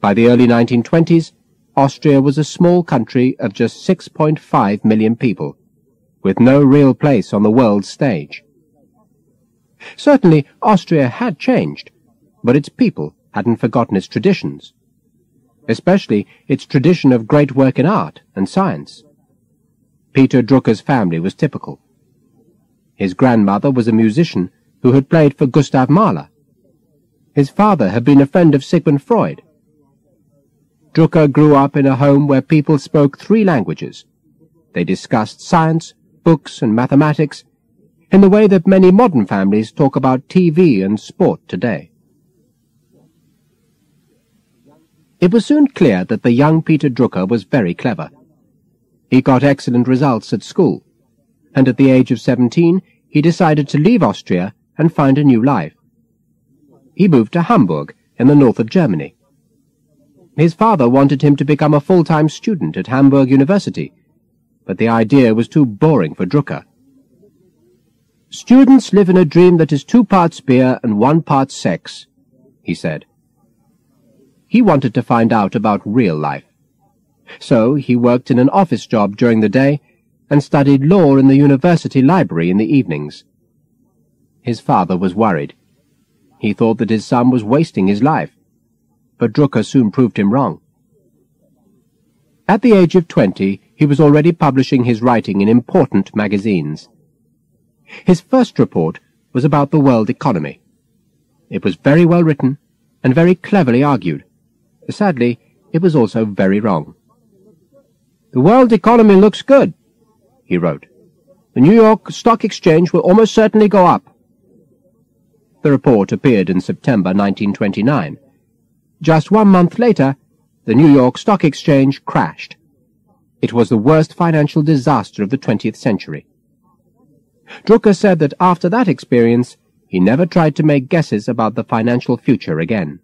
By the early 1920s, Austria was a small country of just 6.5 million people, with no real place on the world stage. Certainly, Austria had changed, but its people hadn't forgotten its traditions, especially its tradition of great work in art and science. Peter Drucker's family was typical. His grandmother was a musician who had played for Gustav Mahler. His father had been a friend of Sigmund Freud, Drucker grew up in a home where people spoke three languages. They discussed science, books, and mathematics in the way that many modern families talk about TV and sport today. It was soon clear that the young Peter Drucker was very clever. He got excellent results at school, and at the age of 17 he decided to leave Austria and find a new life. He moved to Hamburg in the north of Germany. His father wanted him to become a full-time student at Hamburg University, but the idea was too boring for Drucker. Students live in a dream that is two parts beer and one part sex, he said. He wanted to find out about real life. So he worked in an office job during the day and studied law in the university library in the evenings. His father was worried. He thought that his son was wasting his life, but Drucker soon proved him wrong. At the age of twenty, he was already publishing his writing in important magazines. His first report was about the world economy. It was very well written and very cleverly argued. Sadly, it was also very wrong. The world economy looks good, he wrote. The New York Stock Exchange will almost certainly go up. The report appeared in September 1929. Just one month later, the New York Stock Exchange crashed. It was the worst financial disaster of the 20th century. Drucker said that after that experience, he never tried to make guesses about the financial future again.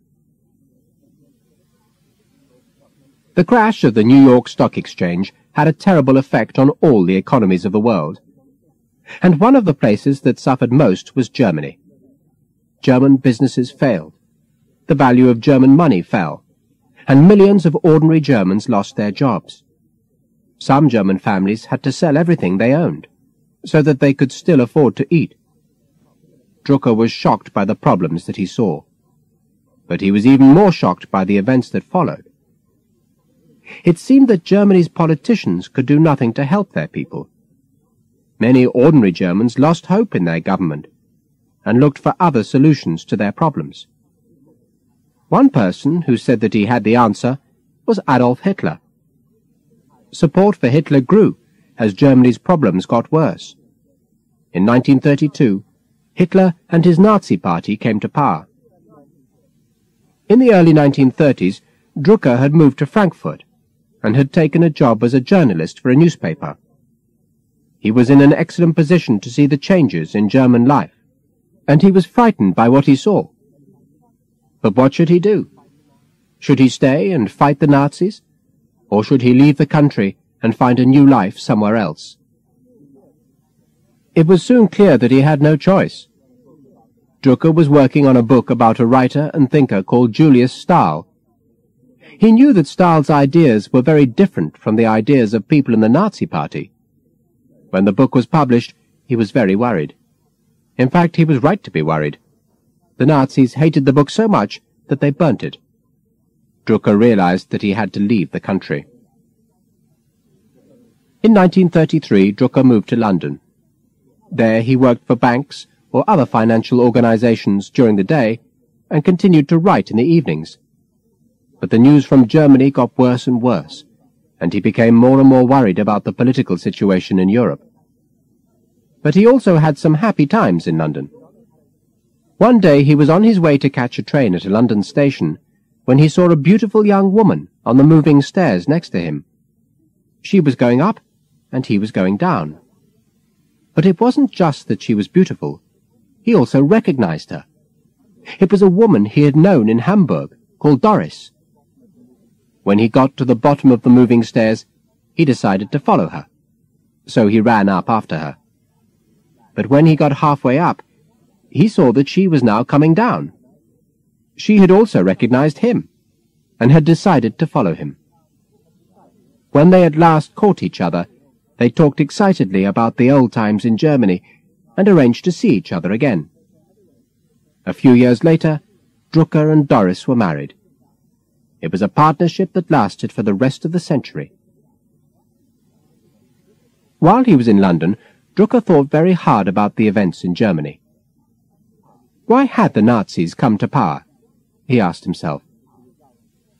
The crash of the New York Stock Exchange had a terrible effect on all the economies of the world. And one of the places that suffered most was Germany. German businesses failed. The value of German money fell. And millions of ordinary Germans lost their jobs. Some German families had to sell everything they owned, so that they could still afford to eat. Drucker was shocked by the problems that he saw. But he was even more shocked by the events that followed. It seemed that Germany's politicians could do nothing to help their people. Many ordinary Germans lost hope in their government and looked for other solutions to their problems. One person who said that he had the answer was Adolf Hitler. Support for Hitler grew as Germany's problems got worse. In 1932, Hitler and his Nazi party came to power. In the early 1930s, Drucker had moved to Frankfurt and had taken a job as a journalist for a newspaper. He was in an excellent position to see the changes in German life, and he was frightened by what he saw. But what should he do? Should he stay and fight the Nazis, or should he leave the country and find a new life somewhere else? It was soon clear that he had no choice. Drucker was working on a book about a writer and thinker called Julius Stahl, he knew that Stahl's ideas were very different from the ideas of people in the Nazi Party. When the book was published, he was very worried. In fact, he was right to be worried. The Nazis hated the book so much that they burnt it. Drucker realized that he had to leave the country. In 1933, Drucker moved to London. There he worked for banks or other financial organizations during the day and continued to write in the evenings. But the news from Germany got worse and worse, and he became more and more worried about the political situation in Europe. But he also had some happy times in London. One day he was on his way to catch a train at a London station when he saw a beautiful young woman on the moving stairs next to him. She was going up, and he was going down. But it wasn't just that she was beautiful. He also recognized her. It was a woman he had known in Hamburg, called Doris. When he got to the bottom of the moving stairs, he decided to follow her. So he ran up after her. But when he got halfway up, he saw that she was now coming down. She had also recognized him, and had decided to follow him. When they at last caught each other, they talked excitedly about the old times in Germany, and arranged to see each other again. A few years later, Drucker and Doris were married. It was a partnership that lasted for the rest of the century. While he was in London, Drucker thought very hard about the events in Germany. Why had the Nazis come to power? He asked himself.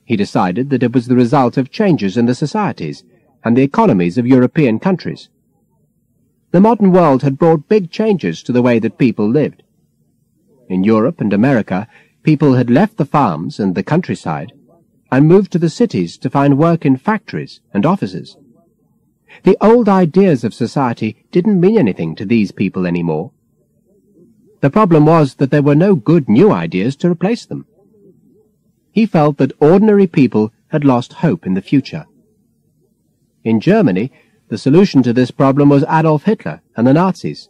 He decided that it was the result of changes in the societies and the economies of European countries. The modern world had brought big changes to the way that people lived. In Europe and America, people had left the farms and the countryside and moved to the cities to find work in factories and offices. The old ideas of society didn't mean anything to these people anymore. The problem was that there were no good new ideas to replace them. He felt that ordinary people had lost hope in the future. In Germany, the solution to this problem was Adolf Hitler and the Nazis.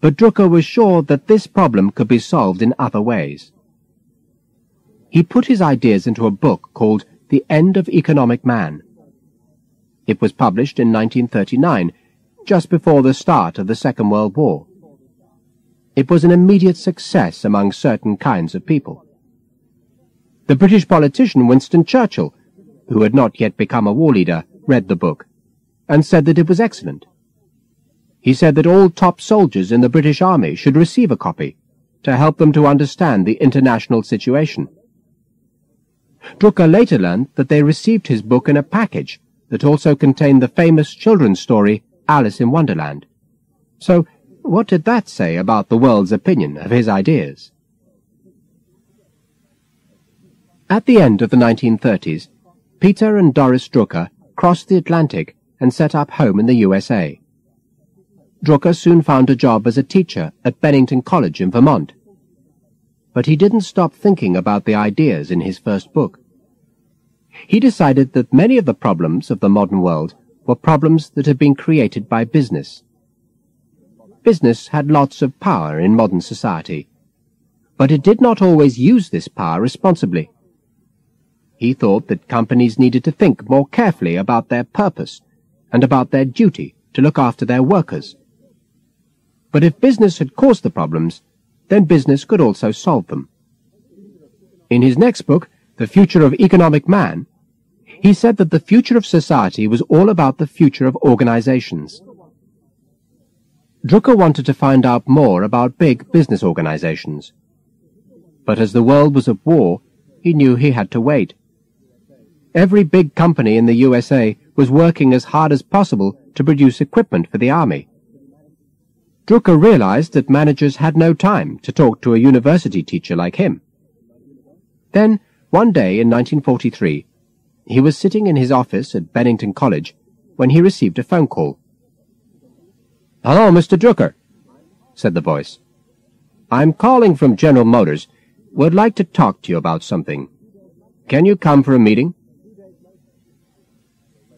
But Drucker was sure that this problem could be solved in other ways. he put his ideas into a book called The End of Economic Man. It was published in 1939, just before the start of the Second World War. It was an immediate success among certain kinds of people. The British politician Winston Churchill, who had not yet become a war leader, read the book and said that it was excellent. He said that all top soldiers in the British Army should receive a copy to help them to understand the international situation. Drucker later learned that they received his book in a package that also contained the famous children's story Alice in Wonderland. So, what did that say about the world's opinion of his ideas? At the end of the 1930s, Peter and Doris Drucker crossed the Atlantic and set up home in the USA. Drucker soon found a job as a teacher at Bennington College in Vermont. But he didn't stop thinking about the ideas in his first book. He decided that many of the problems of the modern world were problems that had been created by business. Business had lots of power in modern society, but it did not always use this power responsibly. He thought that companies needed to think more carefully about their purpose and about their duty to look after their workers. But if business had caused the problems, then business could also solve them. In his next book, The Future of Economic Man, he said that the future of society was all about the future of organizations. Drucker wanted to find out more about big business organizations. But as the world was at war, he knew he had to wait. Every big company in the USA was working as hard as possible to produce equipment for the army. Drucker realized that managers had no time to talk to a university teacher like him. Then, one day in 1943, he was sitting in his office at Bennington College when he received a phone call. Hello, Mr. Drucker, said the voice. I'm calling from General Motors. Would like to talk to you about something. Can you come for a meeting?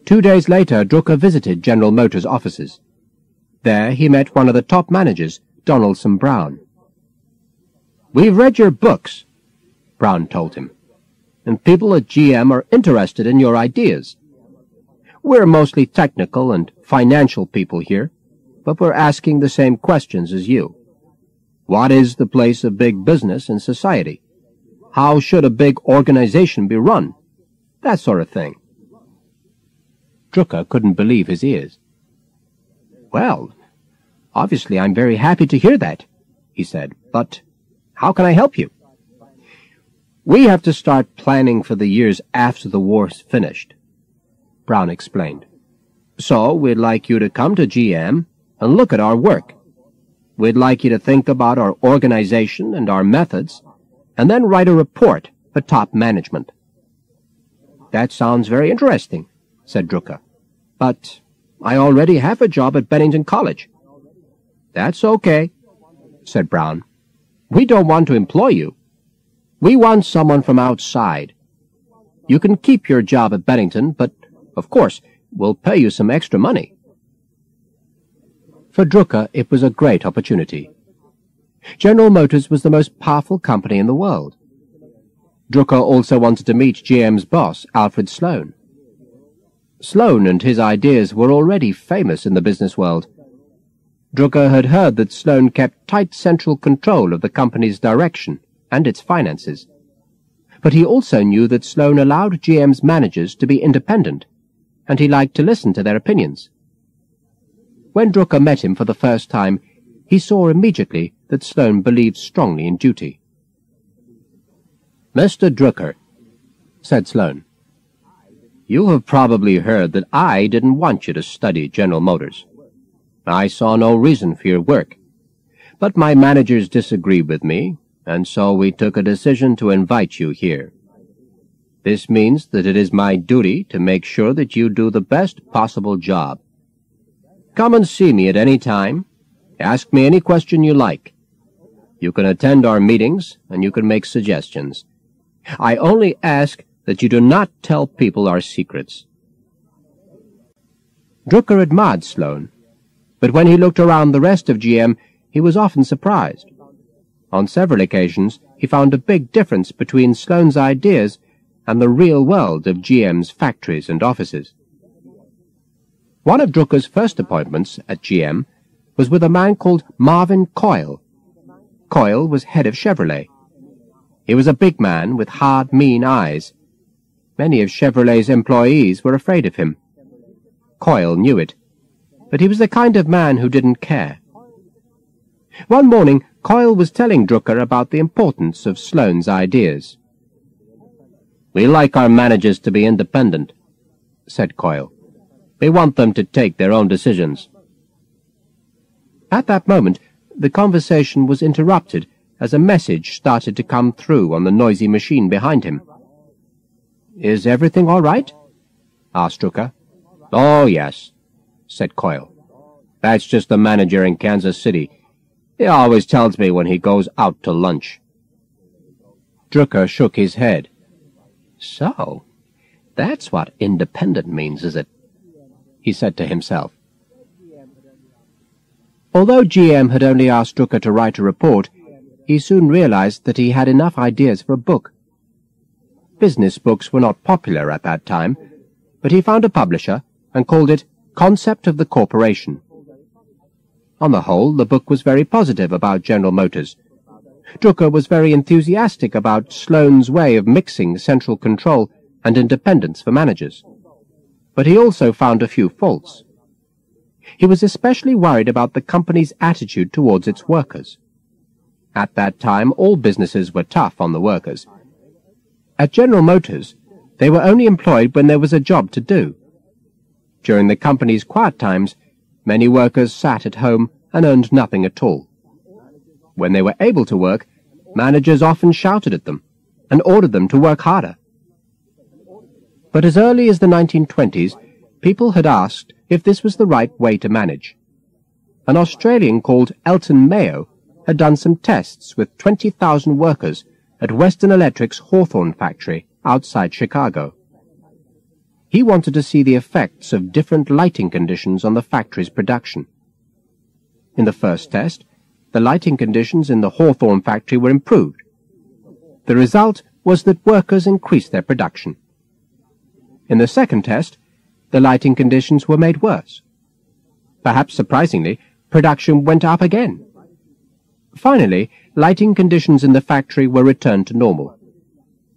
Two days later, Drucker visited General Motors' offices. There he met one of the top managers, Donaldson Brown. We've read your books, Brown told him, and people at GM are interested in your ideas. We're mostly technical and financial people here, but we're asking the same questions as you. What is the place of big business in society? How should a big organization be run? That sort of thing. Drucker couldn't believe his ears. Well, obviously I'm very happy to hear that, he said, but how can I help you? We have to start planning for the years after the war's finished, Brown explained. So we'd like you to come to GM and look at our work. We'd like you to think about our organization and our methods, and then write a report for top management. That sounds very interesting, said Drucker. But I already have a job at Bennington College. That's okay, said Brown. We don't want to employ you. We want someone from outside. You can keep your job at Bennington, but, of course, we'll pay you some extra money. For Drucker, it was a great opportunity. General Motors was the most powerful company in the world. Drucker also wanted to meet GM's boss, Alfred Sloan. Sloan and his ideas were already famous in the business world. Drucker had heard that Sloan kept tight central control of the company's direction and its finances. But he also knew that Sloan allowed GM's managers to be independent, and he liked to listen to their opinions. When Drucker met him for the first time, he saw immediately that Sloan believed strongly in duty. Mr. Drucker, said Sloan, you have probably heard that I didn't want you to study General Motors. I saw no reason for your work. But my managers disagreed with me, and so we took a decision to invite you here. This means that it is my duty to make sure that you do the best possible job. Come and see me at any time. Ask me any question you like. You can attend our meetings, and you can make suggestions. I only ask that you do not tell people our secrets. Drucker admired Sloan, but when he looked around the rest of GM, he was often surprised. On several occasions, he found a big difference between Sloan's ideas and the real world of GM's factories and offices. One of Drucker's first appointments at GM was with a man called Marvin Coyle. Coyle was head of Chevrolet. He was a big man with hard, mean eyes. Many of Chevrolet's employees were afraid of him. Coyle knew it, but he was the kind of man who didn't care. One morning, Coyle was telling Drucker about the importance of Sloan's ideas. We like our managers to be independent, said Coyle. We want them to take their own decisions. At that moment, the conversation was interrupted as a message started to come through on the noisy machine behind him. Is everything all right? asked Drucker. Oh, yes, said Coyle. That's just the manager in Kansas City. He always tells me when he goes out to lunch. Drucker shook his head. So, that's what independent means, is it? He said to himself. Although GM had only asked Drucker to write a report, he soon realized that he had enough ideas for a book. Business books were not popular at that time, but he found a publisher and called it Concept of the Corporation. On the whole, the book was very positive about General Motors. Drucker was very enthusiastic about Sloan's way of mixing central control and independence for managers. But he also found a few faults. He was especially worried about the company's attitude towards its workers. At that time, all businesses were tough on the workers. At General Motors, they were only employed when there was a job to do. During the company's quiet times, many workers sat at home and earned nothing at all. When they were able to work, managers often shouted at them and ordered them to work harder. But as early as the 1920s, people had asked if this was the right way to manage. An Australian called Elton Mayo had done some tests with 20,000 workers at Western Electric's Hawthorne factory outside Chicago. He wanted to see the effects of different lighting conditions on the factory's production. In the first test, the lighting conditions in the Hawthorne factory were improved. The result was that workers increased their production. In the second test, the lighting conditions were made worse. Perhaps surprisingly, production went up again. Finally, lighting conditions in the factory were returned to normal.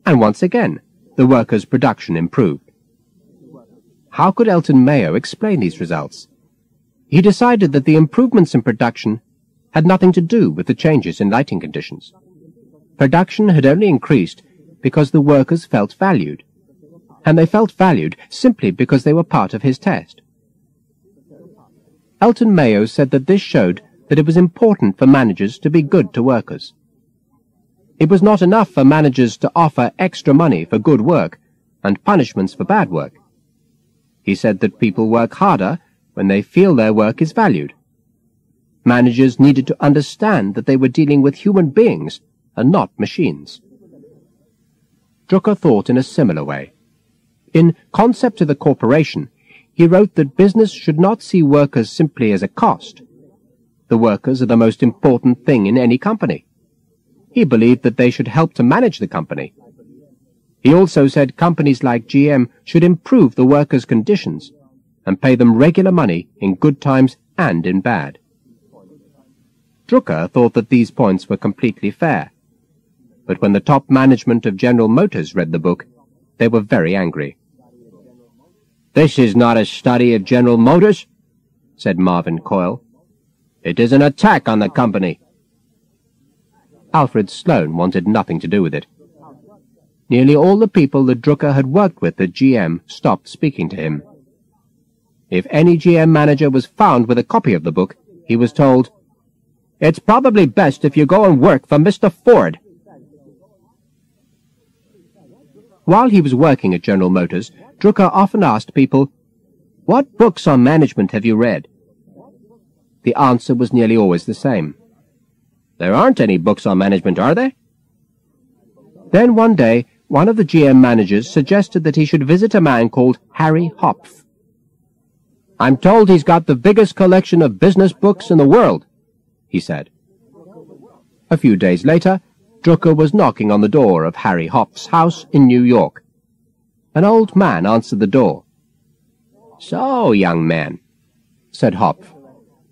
And once again, the workers' production improved. How could Elton Mayo explain these results? He decided that the improvements in production had nothing to do with the changes in lighting conditions. Production had only increased because the workers felt valued, and they felt valued simply because they were part of his test. Elton Mayo said that this showed that it was important for managers to be good to workers. It was not enough for managers to offer extra money for good work and punishments for bad work. He said that people work harder when they feel their work is valued. Managers needed to understand that they were dealing with human beings and not machines. Drucker thought in a similar way. In Concept of the Corporation, he wrote that business should not see workers simply as a cost. The workers are the most important thing in any company. He believed that they should help to manage the company, he also said companies like GM should improve the workers' conditions and pay them regular money in good times and in bad. Drucker thought that these points were completely fair. But when the top management of General Motors read the book, they were very angry. This is not a study of General Motors, said Marvin Coyle. It is an attack on the company. Alfred Sloan wanted nothing to do with it. Nearly all the people that Drucker had worked with at GM stopped speaking to him. If any GM manager was found with a copy of the book, he was told, It's probably best if you go and work for Mr. Ford. While he was working at General Motors, Drucker often asked people, What books on management have you read? The answer was nearly always the same. There aren't any books on management, are there? Then one day, one of the GM managers suggested that he should visit a man called Harry Hopf. I'm told he's got the biggest collection of business books in the world, he said. A few days later, Drucker was knocking on the door of Harry Hopf's house in New York. An old man answered the door. So, young man, said Hopf,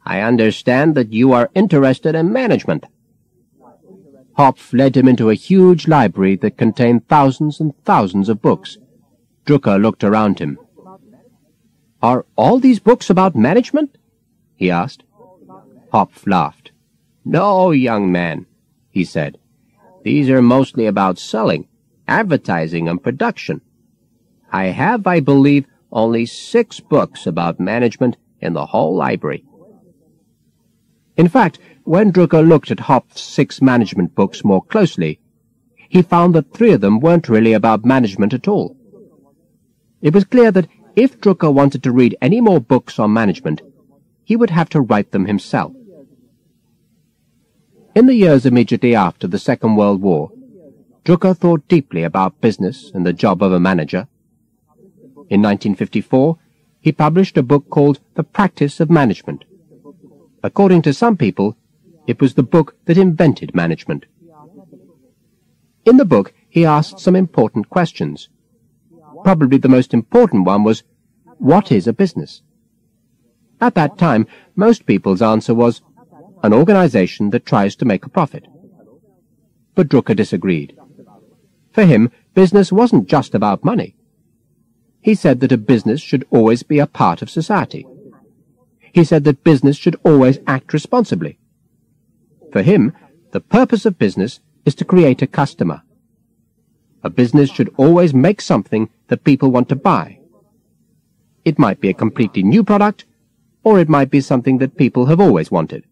I understand that you are interested in management. Hopf led him into a huge library that contained thousands and thousands of books. Drucker looked around him. Are all these books about management? he asked. Hopf laughed. No, young man, he said. These are mostly about selling, advertising, and production. I have, I believe, only six books about management in the whole library. In fact, when Drucker looked at Hopf's six management books more closely, he found that three of them weren't really about management at all. It was clear that if Drucker wanted to read any more books on management, he would have to write them himself. In the years immediately after the Second World War, Drucker thought deeply about business and the job of a manager. In 1954, he published a book called The Practice of Management. According to some people, it was the book that invented management. In the book, he asked some important questions. Probably the most important one was, what is a business? At that time, most people's answer was, an organization that tries to make a profit. But Drucker disagreed. For him, business wasn't just about money. He said that a business should always be a part of society. He said that business should always act responsibly. For him, the purpose of business is to create a customer. A business should always make something that people want to buy. It might be a completely new product, or it might be something that people have always wanted.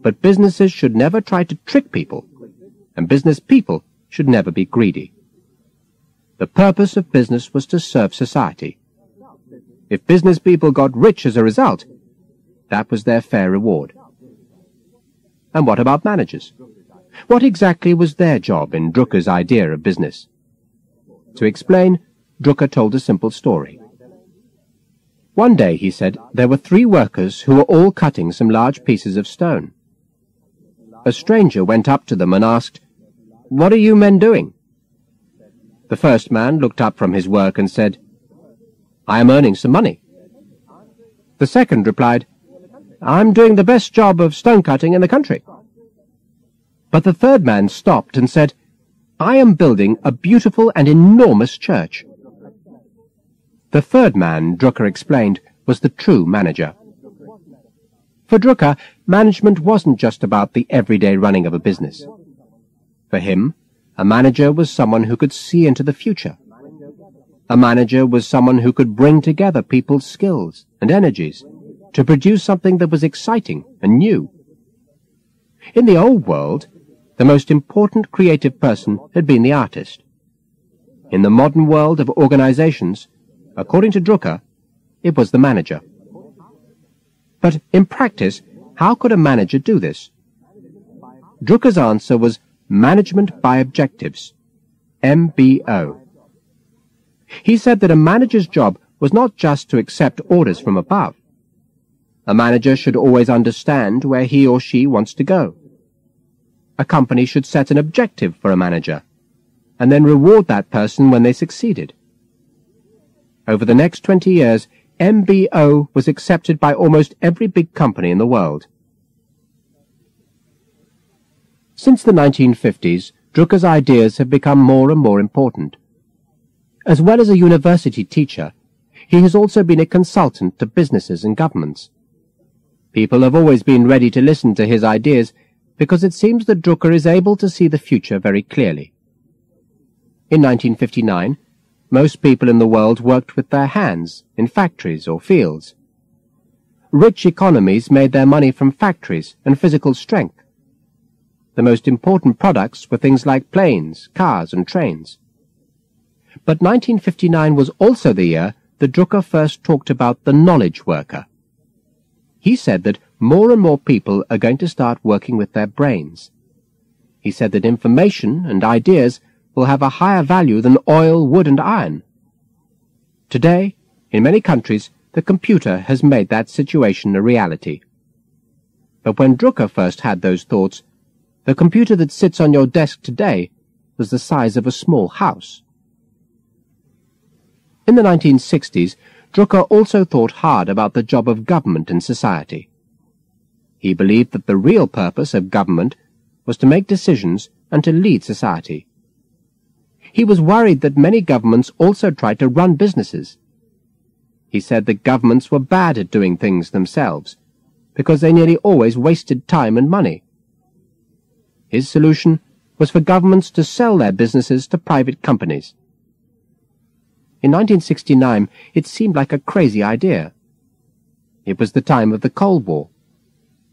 But businesses should never try to trick people, and business people should never be greedy. The purpose of business was to serve society. If business people got rich as a result, that was their fair reward. And what about managers? What exactly was their job in Drucker's idea of business? To explain, Drucker told a simple story. One day, he said, there were three workers who were all cutting some large pieces of stone a stranger went up to them and asked, What are you men doing? The first man looked up from his work and said, I am earning some money. The second replied, I'm doing the best job of stone cutting in the country. But the third man stopped and said, I am building a beautiful and enormous church. The third man, Drucker explained, was the true manager. For Drucker, management wasn't just about the everyday running of a business. For him, a manager was someone who could see into the future. A manager was someone who could bring together people's skills and energies to produce something that was exciting and new. In the old world, the most important creative person had been the artist. In the modern world of organizations, according to Drucker, it was the manager. But in practice, how could a manager do this? Drucker's answer was Management by Objectives, MBO. He said that a manager's job was not just to accept orders from above. A manager should always understand where he or she wants to go. A company should set an objective for a manager, and then reward that person when they succeeded. Over the next 20 years, MBO was accepted by almost every big company in the world. Since the 1950s, Drucker's ideas have become more and more important. As well as a university teacher, he has also been a consultant to businesses and governments. People have always been ready to listen to his ideas because it seems that Drucker is able to see the future very clearly. In 1959, most people in the world worked with their hands in factories or fields. Rich economies made their money from factories and physical strength. The most important products were things like planes, cars, and trains. But 1959 was also the year that Drucker first talked about the knowledge worker. He said that more and more people are going to start working with their brains. He said that information and ideas will have a higher value than oil, wood, and iron. Today, in many countries, the computer has made that situation a reality. But when Drucker first had those thoughts, The computer that sits on your desk today was the size of a small house. In the 1960s, Drucker also thought hard about the job of government in society. He believed that the real purpose of government was to make decisions and to lead society. He was worried that many governments also tried to run businesses. He said that governments were bad at doing things themselves, because they nearly always wasted time and money. His solution was for governments to sell their businesses to private companies. In 1969, it seemed like a crazy idea. It was the time of the Cold War.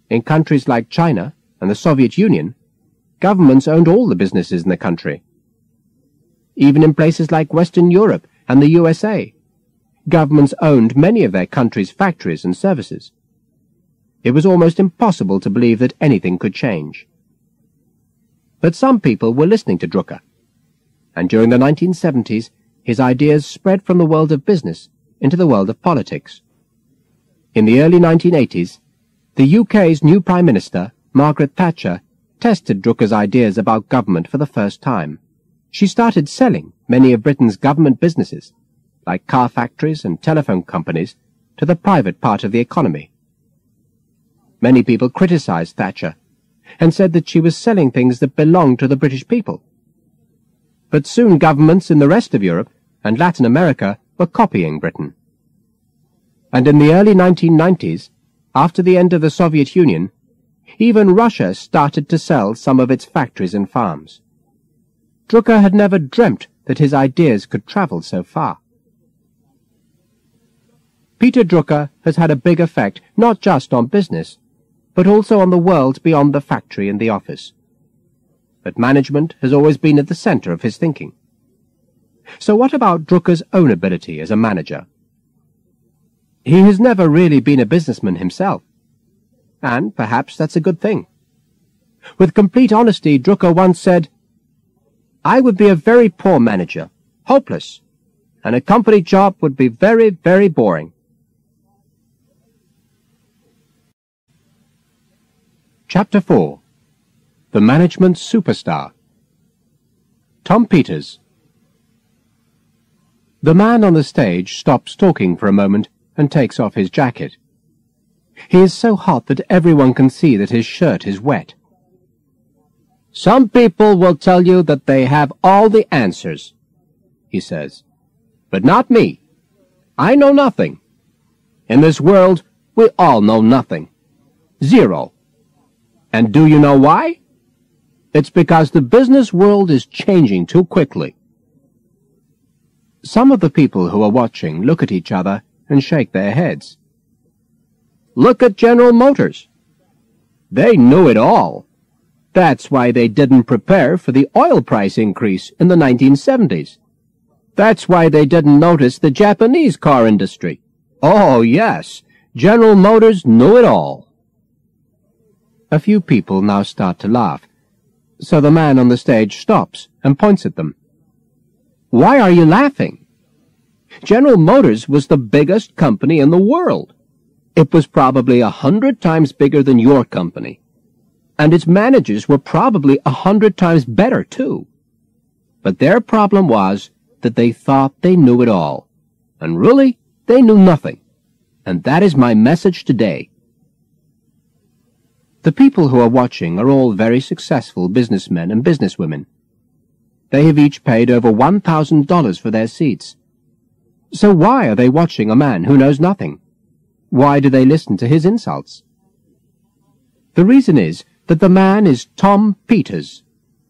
In countries like China and the Soviet Union, governments owned all the businesses in the country. Even in places like Western Europe and the USA, governments owned many of their country's factories and services. It was almost impossible to believe that anything could change. But some people were listening to Drucker, and during the 1970s his ideas spread from the world of business into the world of politics. In the early 1980s, the UK's new Prime Minister, Margaret Thatcher, tested Drucker's ideas about government for the first time. She started selling many of Britain's government businesses, like car factories and telephone companies, to the private part of the economy. Many people criticized Thatcher and said that she was selling things that belonged to the British people. But soon governments in the rest of Europe and Latin America were copying Britain. And in the early 1990s, after the end of the Soviet Union, even Russia started to sell some of its factories and farms. Drucker had never dreamt that his ideas could travel so far. Peter Drucker has had a big effect not just on business, but also on the world beyond the factory and the office. But management has always been at the center of his thinking. So what about Drucker's own ability as a manager? He has never really been a businessman himself, and perhaps that's a good thing. With complete honesty, Drucker once said, I would be a very poor manager, hopeless, and a company job would be very, very boring. Chapter 4 The Management Superstar Tom Peters The man on the stage stops talking for a moment and takes off his jacket. He is so hot that everyone can see that his shirt is wet. Some people will tell you that they have all the answers, he says. But not me. I know nothing. In this world, we all know nothing. Zero. And do you know why? It's because the business world is changing too quickly. Some of the people who are watching look at each other and shake their heads. Look at General Motors. They knew it all. That's why they didn't prepare for the oil price increase in the 1970s. That's why they didn't notice the Japanese car industry. Oh, yes, General Motors knew it all. A few people now start to laugh, so the man on the stage stops and points at them. Why are you laughing? General Motors was the biggest company in the world. It was probably a hundred times bigger than your company. And its managers were probably a hundred times better, too. But their problem was that they thought they knew it all. And really, they knew nothing. And that is my message today. The people who are watching are all very successful businessmen and businesswomen. They have each paid over $1,000 for their seats. So why are they watching a man who knows nothing? Why do they listen to his insults? The reason is that the man is Tom Peters,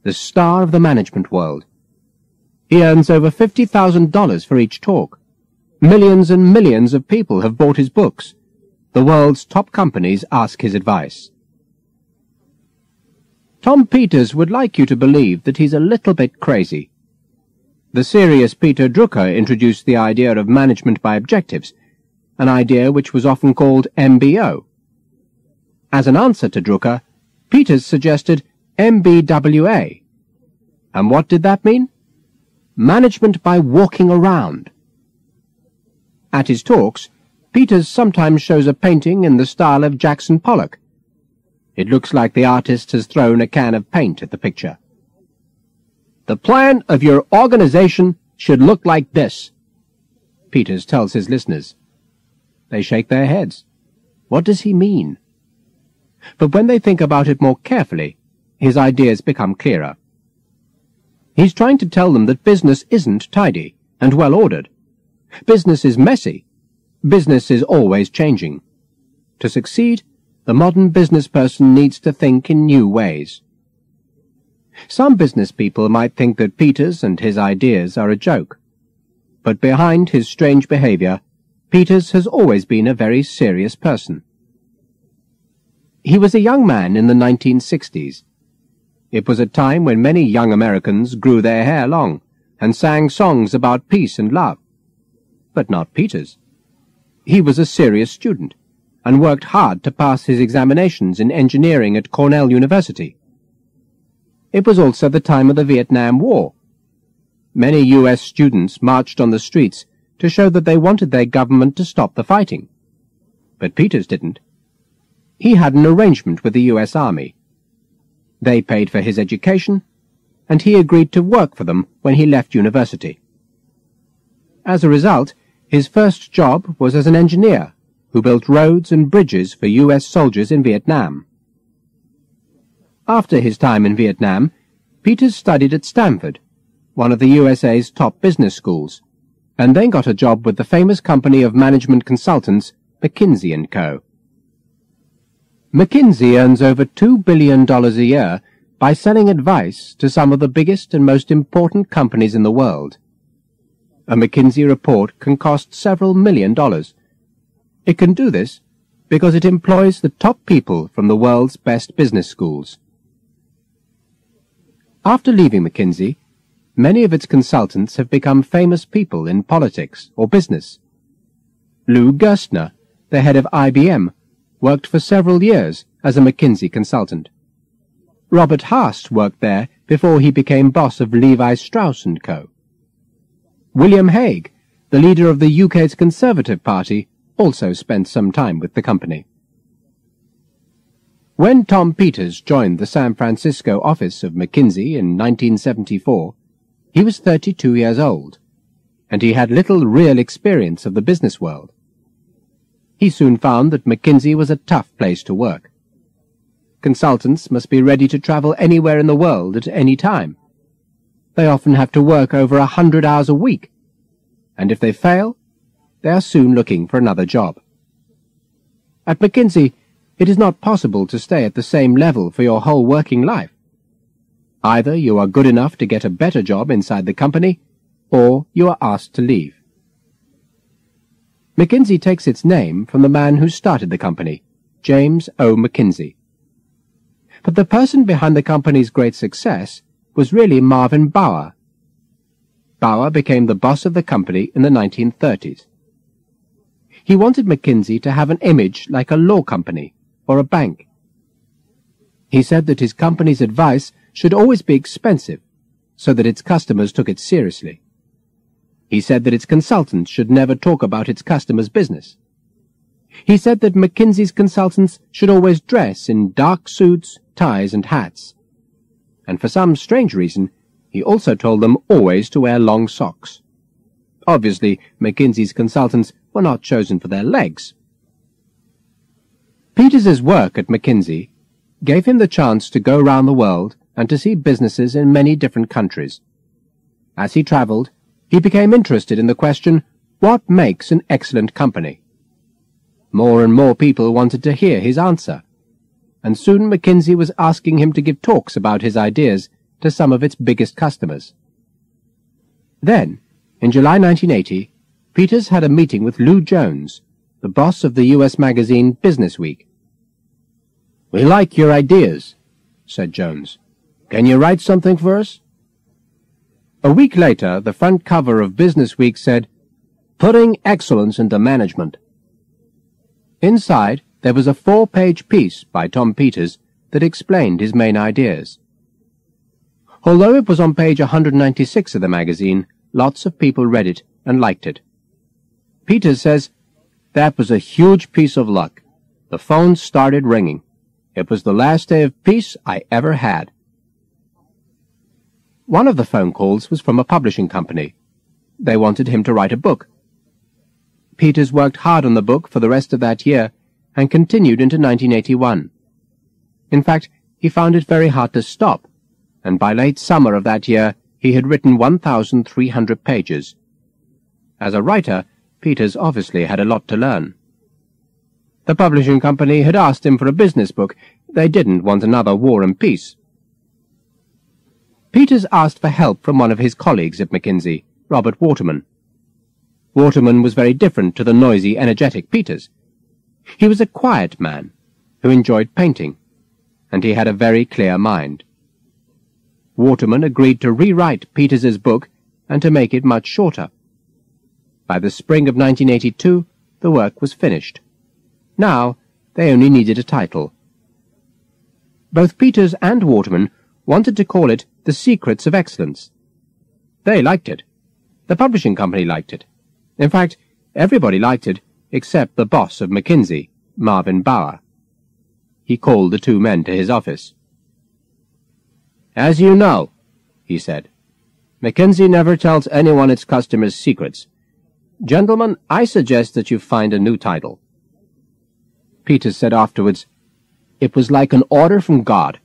the star of the management world. He earns over $50,000 for each talk. Millions and millions of people have bought his books. The world's top companies ask his advice. Tom Peters would like you to believe that he's a little bit crazy. The serious Peter Drucker introduced the idea of management by objectives, an idea which was often called MBO. As an answer to Drucker, Peters suggested MBWA. And what did that mean? Management by walking around. At his talks, Peters sometimes shows a painting in the style of Jackson Pollock, It looks like the artist has thrown a can of paint at the picture. The plan of your organization should look like this. Peters tells his listeners. They shake their heads. What does he mean? But when they think about it more carefully, his ideas become clearer. He's trying to tell them that business isn't tidy and well ordered. Business is messy. Business is always changing. To succeed, the modern business person needs to think in new ways. Some business people might think that Peters and his ideas are a joke. But behind his strange behavior, Peters has always been a very serious person. He was a young man in the 1960s. It was a time when many young Americans grew their hair long and sang songs about peace and love. But not Peters. He was a serious student and worked hard to pass his examinations in engineering at Cornell University. It was also the time of the Vietnam War. Many U.S. students marched on the streets to show that they wanted their government to stop the fighting. But Peters didn't. He had an arrangement with the U.S. Army. They paid for his education, and he agreed to work for them when he left university. As a result, his first job was as an engineer who built roads and bridges for U.S. soldiers in Vietnam. After his time in Vietnam, Peters studied at Stanford, one of the USA's top business schools, and then got a job with the famous company of management consultants McKinsey & Co. McKinsey earns over $2 billion a year by selling advice to some of the biggest and most important companies in the world. A McKinsey report can cost several million dollars, it can do this because it employs the top people from the world's best business schools. After leaving McKinsey, many of its consultants have become famous people in politics or business. Lou Gerstner, the head of IBM, worked for several years as a McKinsey consultant. Robert Haas worked there before he became boss of Levi Strauss & Co. William Hague, the leader of the UK's Conservative Party, also spent some time with the company. When Tom Peters joined the San Francisco office of McKinsey in 1974, he was 32 years old, and he had little real experience of the business world. He soon found that McKinsey was a tough place to work. Consultants must be ready to travel anywhere in the world at any time. They often have to work over a hundred hours a week, and if they fail, they are soon looking for another job. At McKinsey, it is not possible to stay at the same level for your whole working life. Either you are good enough to get a better job inside the company, or you are asked to leave. McKinsey takes its name from the man who started the company, James O. McKinsey. But the person behind the company's great success was really Marvin Bower. Bower became the boss of the company in the 1930s. He wanted McKinsey to have an image like a law company or a bank. He said that his company's advice should always be expensive so that its customers took it seriously. He said that its consultants should never talk about its customers' business. He said that McKinsey's consultants should always dress in dark suits, ties, and hats. And for some strange reason, he also told them always to wear long socks. Obviously, McKinsey's consultants were not chosen for their legs. Peters's work at McKinsey gave him the chance to go round the world and to see businesses in many different countries. As he travelled, he became interested in the question, what makes an excellent company? More and more people wanted to hear his answer, and soon McKinsey was asking him to give talks about his ideas to some of its biggest customers. Then, in July 1980, Peters had a meeting with Lou Jones, the boss of the U.S. magazine Business Week. We like your ideas, said Jones. Can you write something for us? A week later, the front cover of Business Week said, Putting Excellence into Management. Inside, there was a four-page piece by Tom Peters that explained his main ideas. Although it was on page 196 of the magazine, lots of people read it and liked it. Peters says, That was a huge piece of luck. The phone started ringing. It was the last day of peace I ever had. One of the phone calls was from a publishing company. They wanted him to write a book. Peters worked hard on the book for the rest of that year and continued into 1981. In fact, he found it very hard to stop, and by late summer of that year he had written 1,300 pages. As a writer, Peters obviously had a lot to learn. The publishing company had asked him for a business book. They didn't want another War and Peace. Peters asked for help from one of his colleagues at McKinsey, Robert Waterman. Waterman was very different to the noisy, energetic Peters. He was a quiet man who enjoyed painting, and he had a very clear mind. Waterman agreed to rewrite Peters's book and to make it much shorter. By the spring of 1982, the work was finished. Now, they only needed a title. Both Peters and Waterman wanted to call it The Secrets of Excellence. They liked it. The publishing company liked it. In fact, everybody liked it except the boss of McKinsey, Marvin Bower. He called the two men to his office. As you know, he said, McKinsey never tells anyone its customers' secrets. Gentlemen, I suggest that you find a new title. Peters said afterwards, It was like an order from God.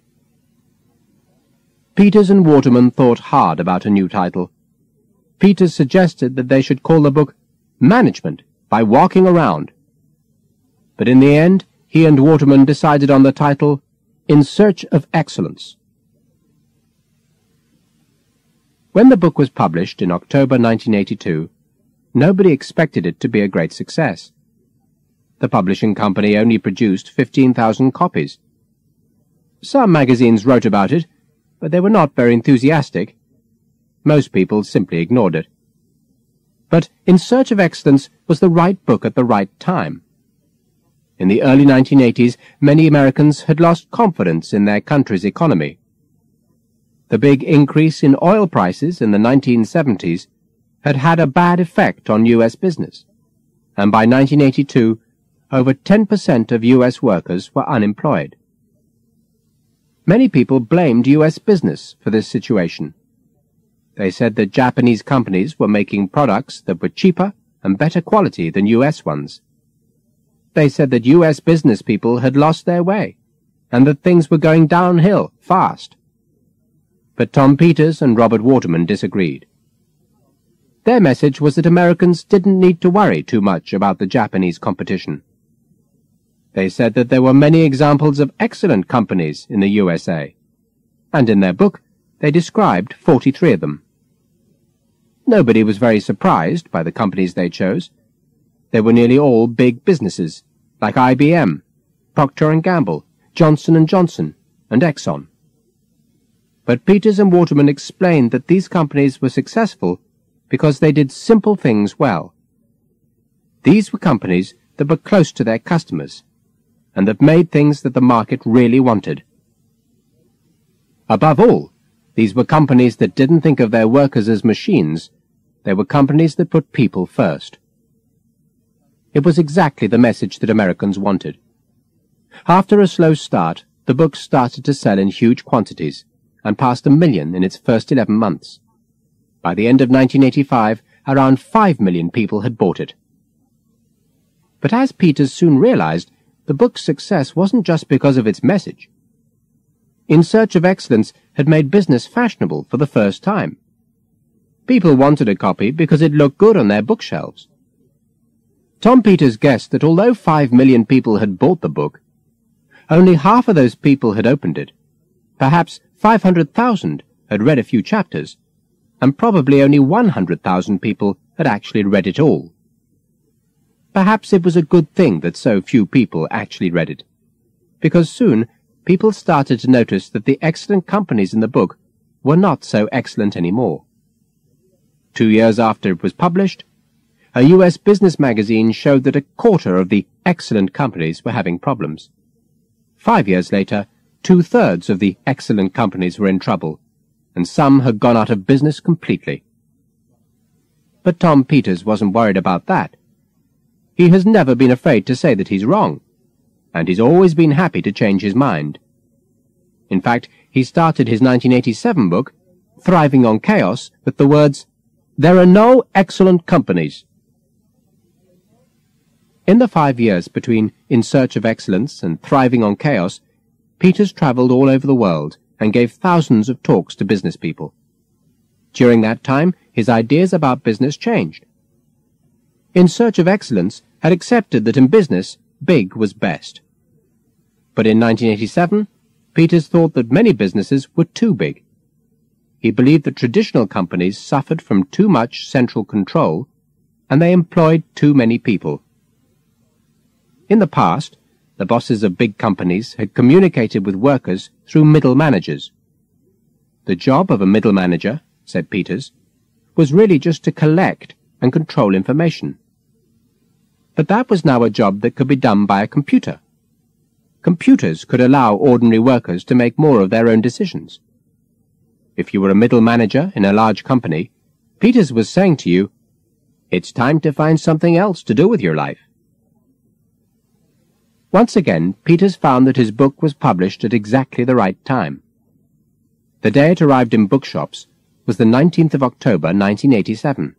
Peters and Waterman thought hard about a new title. Peters suggested that they should call the book Management by Walking Around. But in the end, he and Waterman decided on the title In Search of Excellence. When the book was published in October 1982, nobody expected it to be a great success. The publishing company only produced 15,000 copies. Some magazines wrote about it, but they were not very enthusiastic. Most people simply ignored it. But In Search of Excellence was the right book at the right time. In the early 1980s, many Americans had lost confidence in their country's economy. The big increase in oil prices in the 1970s had had a bad effect on U.S. business, and by 1982, over 10% of U.S. workers were unemployed. Many people blamed U.S. business for this situation. They said that Japanese companies were making products that were cheaper and better quality than U.S. ones. They said that U.S. business people had lost their way, and that things were going downhill fast. But Tom Peters and Robert Waterman disagreed. Their message was that Americans didn't need to worry too much about the Japanese competition. They said that there were many examples of excellent companies in the USA, and in their book they described 43 of them. Nobody was very surprised by the companies they chose. They were nearly all big businesses, like IBM, Procter & Gamble, Johnson & Johnson, and Exxon. But Peters and Waterman explained that these companies were successful because they did simple things well. These were companies that were close to their customers and that made things that the market really wanted. Above all, these were companies that didn't think of their workers as machines. They were companies that put people first. It was exactly the message that Americans wanted. After a slow start, the book started to sell in huge quantities and passed a million in its first 11 months. By the end of 1985, around 5 million people had bought it. But as Peters soon realized, the book's success wasn't just because of its message. In Search of Excellence had made business fashionable for the first time. People wanted a copy because it looked good on their bookshelves. Tom Peters guessed that although five million people had bought the book, only half of those people had opened it. Perhaps 500,000 had read a few chapters, and probably only 100,000 people had actually read it all. Perhaps it was a good thing that so few people actually read it, because soon people started to notice that the excellent companies in the book were not so excellent anymore. Two years after it was published, a U.S. business magazine showed that a quarter of the excellent companies were having problems. Five years later, two-thirds of the excellent companies were in trouble, and some had gone out of business completely. But Tom Peters wasn't worried about that. He has never been afraid to say that he's wrong. and he's always been happy to change his mind. In fact, he started his 1987 book, Thriving on Chaos, with the words, There are no excellent companies. In the five years between In Search of Excellence and Thriving on Chaos, Peters travelled all over the world and gave thousands of talks to business people. During that time, his ideas about business changed. In Search of Excellence had accepted that in business, big was best. But in 1987, Peters thought that many businesses were too big. He believed that traditional companies suffered from too much central control, and they employed too many people. In the past, the bosses of big companies had communicated with workers through middle managers. The job of a middle manager, said Peters, was really just to collect and control information. But that was now a job that could be done by a computer. Computers could allow ordinary workers to make more of their own decisions. If you were a middle manager in a large company, Peters was saying to you, it's time to find something else to do with your life. Once again, Peters found that his book was published at exactly the right time. The day it arrived in bookshops was the 19th of October, 1987.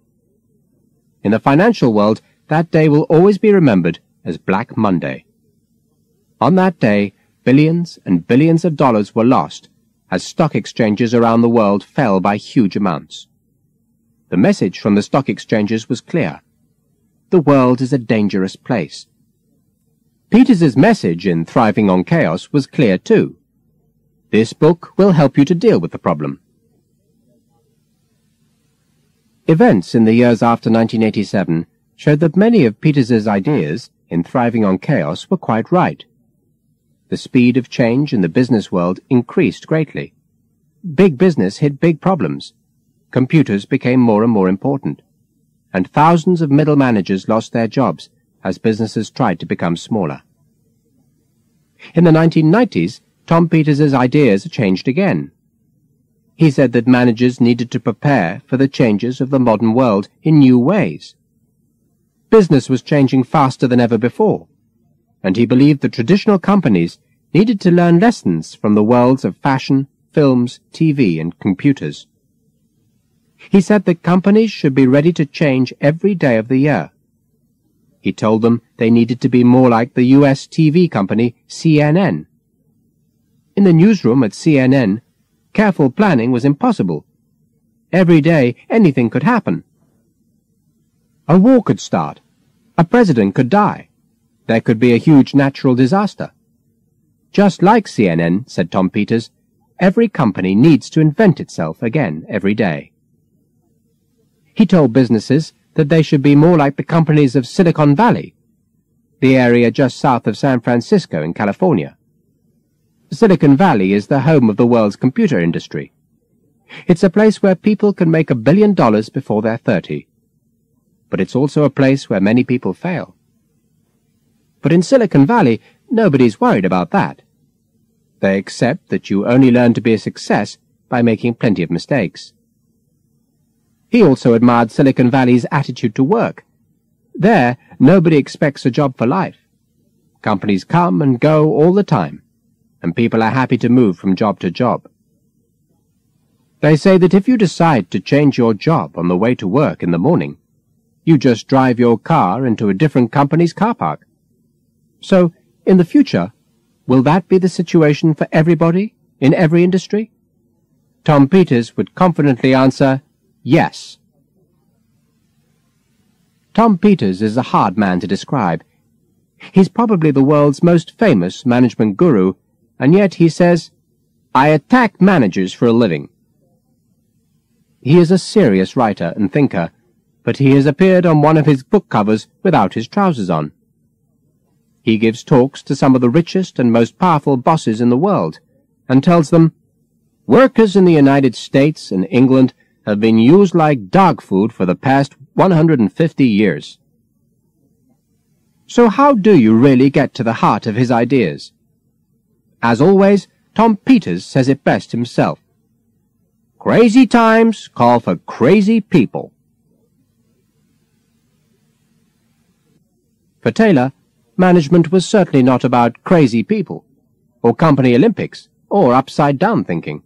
In the financial world, that day will always be remembered as Black Monday. On that day, billions and billions of dollars were lost as stock exchanges around the world fell by huge amounts. The message from the stock exchanges was clear. The world is a dangerous place. Peters's message in Thriving on Chaos was clear too. This book will help you to deal with the problem. Events in the years after 1987 showed that many of Peters's ideas in Thriving on Chaos were quite right the speed of change in the business world increased greatly. Big business hit big problems. Computers became more and more important. And thousands of middle managers lost their jobs as businesses tried to become smaller. In the 1990s, Tom Peters' ideas changed again. He said that managers needed to prepare for the changes of the modern world in new ways. Business was changing faster than ever before and he believed that traditional companies needed to learn lessons from the worlds of fashion, films, TV, and computers. He said that companies should be ready to change every day of the year. He told them they needed to be more like the US TV company CNN. In the newsroom at CNN, careful planning was impossible. Every day anything could happen. A war could start. A president could die there could be a huge natural disaster. Just like CNN, said Tom Peters, every company needs to invent itself again every day. He told businesses that they should be more like the companies of Silicon Valley, the area just south of San Francisco in California. Silicon Valley is the home of the world's computer industry. It's a place where people can make a billion dollars before they're 30. But it's also a place where many people fail. But in Silicon Valley, nobody's worried about that. They accept that you only learn to be a success by making plenty of mistakes. He also admired Silicon Valley's attitude to work. There, nobody expects a job for life. Companies come and go all the time, and people are happy to move from job to job. They say that if you decide to change your job on the way to work in the morning, you just drive your car into a different company's car park. So, in the future, will that be the situation for everybody, in every industry? Tom Peters would confidently answer, yes. Tom Peters is a hard man to describe. He's probably the world's most famous management guru, and yet he says, I attack managers for a living. He is a serious writer and thinker, but he has appeared on one of his book covers without his trousers on. He gives talks to some of the richest and most powerful bosses in the world and tells them, Workers in the United States and England have been used like dog food for the past 150 years. So how do you really get to the heart of his ideas? As always, Tom Peters says it best himself. Crazy times call for crazy people. For Taylor, management was certainly not about crazy people, or company Olympics, or upside-down thinking.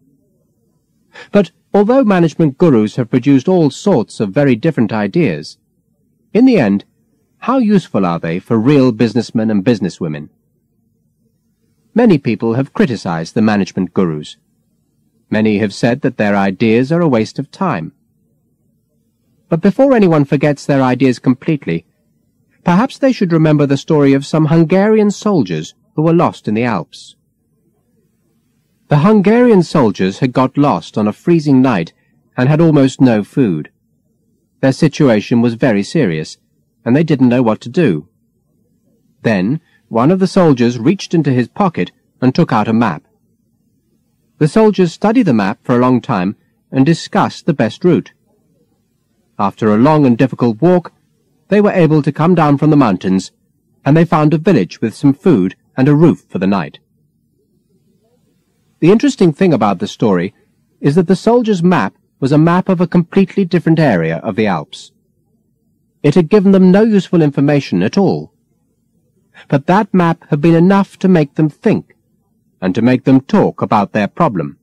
But although management gurus have produced all sorts of very different ideas, in the end, how useful are they for real businessmen and businesswomen? Many people have criticized the management gurus. Many have said that their ideas are a waste of time. But before anyone forgets their ideas completely, perhaps they should remember the story of some Hungarian soldiers who were lost in the Alps. The Hungarian soldiers had got lost on a freezing night and had almost no food. Their situation was very serious, and they didn't know what to do. Then one of the soldiers reached into his pocket and took out a map. The soldiers studied the map for a long time and discussed the best route. After a long and difficult walk, they were able to come down from the mountains, and they found a village with some food and a roof for the night. The interesting thing about the story is that the soldiers' map was a map of a completely different area of the Alps. It had given them no useful information at all but that map had been enough to make them think and to make them talk about their problem.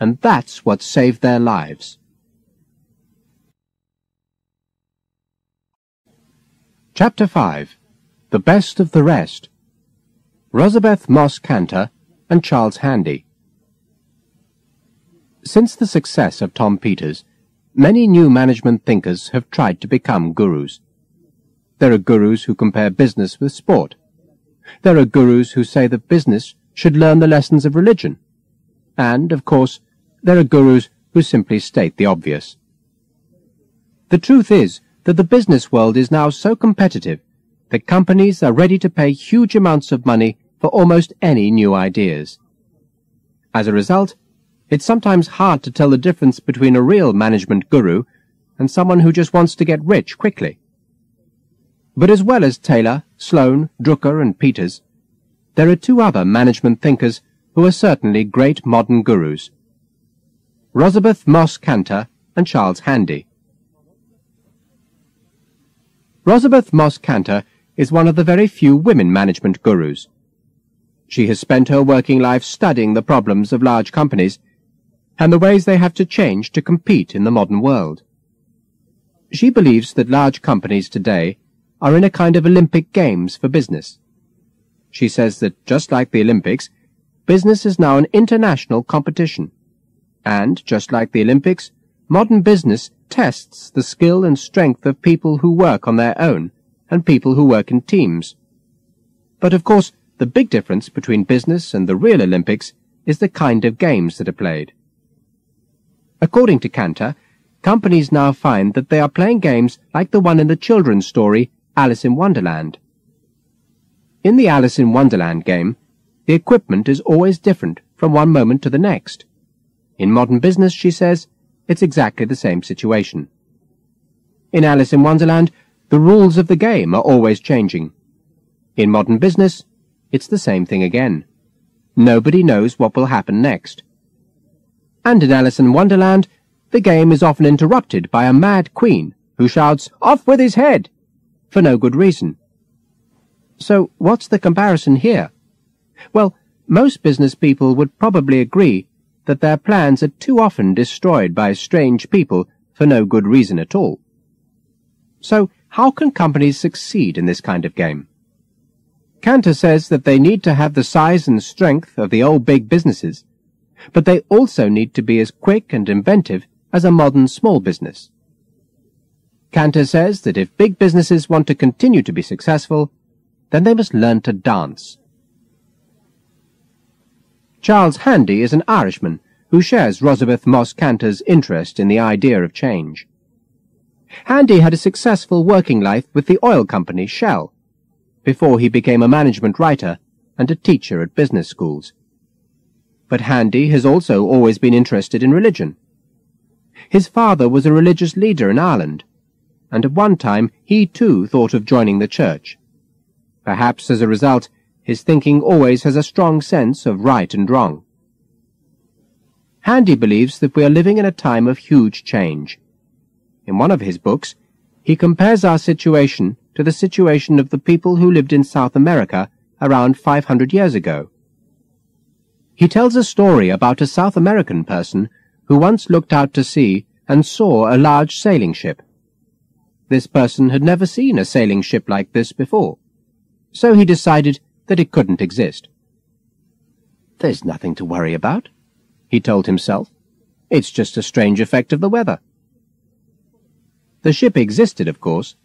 And that's what saved their lives. Chapter 5 The Best of the Rest Rosabeth Moss Kanter and Charles Handy Since the success of Tom Peters, many new management thinkers have tried to become gurus. There are gurus who compare business with sport. There are gurus who say that business should learn the lessons of religion. And, of course, there are gurus who simply state the obvious. The truth is that the business world is now so competitive that companies are ready to pay huge amounts of money for almost any new ideas. As a result, it's sometimes hard to tell the difference between a real management guru and someone who just wants to get rich quickly. But as well as Taylor, Sloan, Drucker, and Peters, there are two other management thinkers who are certainly great modern gurus. Rosabeth Moss Kanter and Charles Handy. Rosabeth Moss Kanter is one of the very few women management gurus. She has spent her working life studying the problems of large companies and the ways they have to change to compete in the modern world. She believes that large companies today are in a kind of Olympic Games for business. She says that just like the Olympics, business is now an international competition. And, just like the Olympics, modern business tests the skill and strength of people who work on their own and people who work in teams. But of course, the big difference between business and the real Olympics is the kind of games that are played. According to Kanter, companies now find that they are playing games like the one in the children's story Alice in Wonderland. In the Alice in Wonderland game, the equipment is always different from one moment to the next. In modern business, she says, it's exactly the same situation. In Alice in Wonderland, the rules of the game are always changing. In modern business, it's the same thing again. Nobody knows what will happen next. And in Alice in Wonderland, the game is often interrupted by a mad queen who shouts, Off with his head! for no good reason. So what's the comparison here? Well, most business people would probably agree that their plans are too often destroyed by strange people for no good reason at all. So how can companies succeed in this kind of game? Kanter says that they need to have the size and strength of the old big businesses, but they also need to be as quick and inventive as a modern small business. Kanter says that if big businesses want to continue to be successful, then they must learn to dance. Charles Handy is an Irishman who shares Rosabeth Moss Kanter's interest in the idea of change. Handy had a successful working life with the oil company Shell, before he became a management writer and a teacher at business schools. But Handy has also always been interested in religion. His father was a religious leader in Ireland, and at one time he too thought of joining the church. Perhaps as a result, his thinking always has a strong sense of right and wrong. Handy believes that we are living in a time of huge change. In one of his books, he compares our situation to the situation of the people who lived in South America around 500 years ago. He tells a story about a South American person who once looked out to sea and saw a large sailing ship. This person had never seen a sailing ship like this before, so he decided that it couldn't exist. There's nothing to worry about, he told himself. It's just a strange effect of the weather. The ship existed, of course,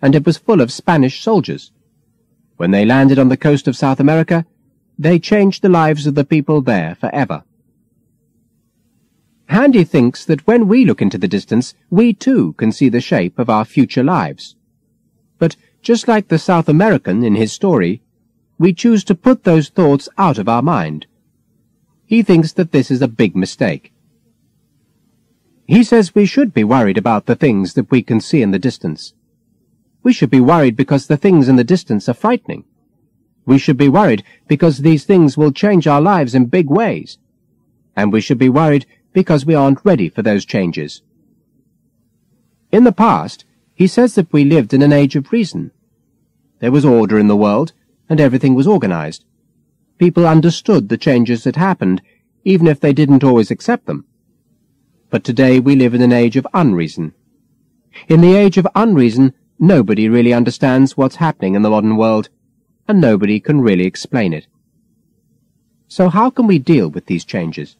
and it was full of Spanish soldiers. When they landed on the coast of South America, they changed the lives of the people there forever. Handy thinks that when we look into the distance, we too can see the shape of our future lives. But just like the South American in his story, we choose to put those thoughts out of our mind. He thinks that this is a big mistake. He says we should be worried about the things that we can see in the distance. We should be worried because the things in the distance are frightening. We should be worried because these things will change our lives in big ways. And we should be worried because we aren't ready for those changes. In the past, he says that we lived in an age of reason. There was order in the world, and everything was organized. People understood the changes that happened, even if they didn't always accept them. But today we live in an age of unreason. In the age of unreason, nobody really understands what's happening in the modern world, and nobody can really explain it. So how can we deal with these changes?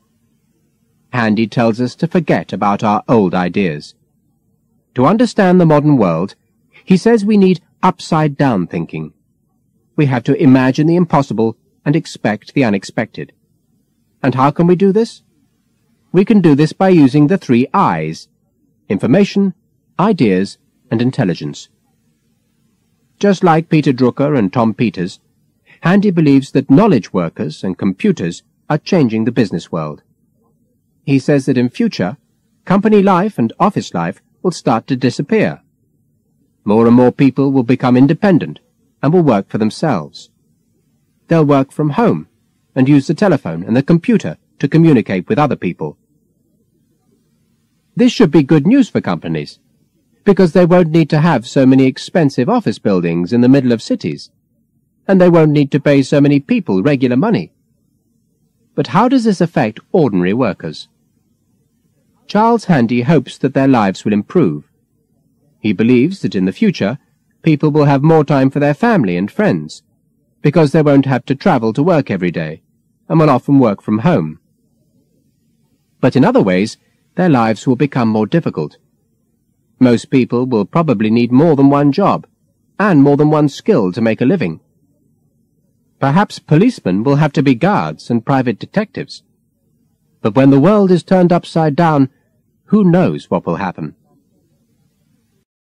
Handy tells us to forget about our old ideas. To understand the modern world, he says we need upside-down thinking. We have to imagine the impossible and expect the unexpected. And how can we do this? We can do this by using the three I's information, ideas, and intelligence. Just like Peter Drucker and Tom Peters, Handy believes that knowledge workers and computers are changing the business world. He says that in future, company life and office life will start to disappear. More and more people will become independent and will work for themselves. They'll work from home and use the telephone and the computer to communicate with other people. This should be good news for companies, because they won't need to have so many expensive office buildings in the middle of cities, and they won't need to pay so many people regular money. But how does this affect ordinary workers? Charles Handy hopes that their lives will improve. He believes that in the future, people will have more time for their family and friends, because they won't have to travel to work every day, and will often work from home. But in other ways, their lives will become more difficult. Most people will probably need more than one job, and more than one skill to make a living. Perhaps policemen will have to be guards and private detectives. But when the world is turned upside down, who knows what will happen?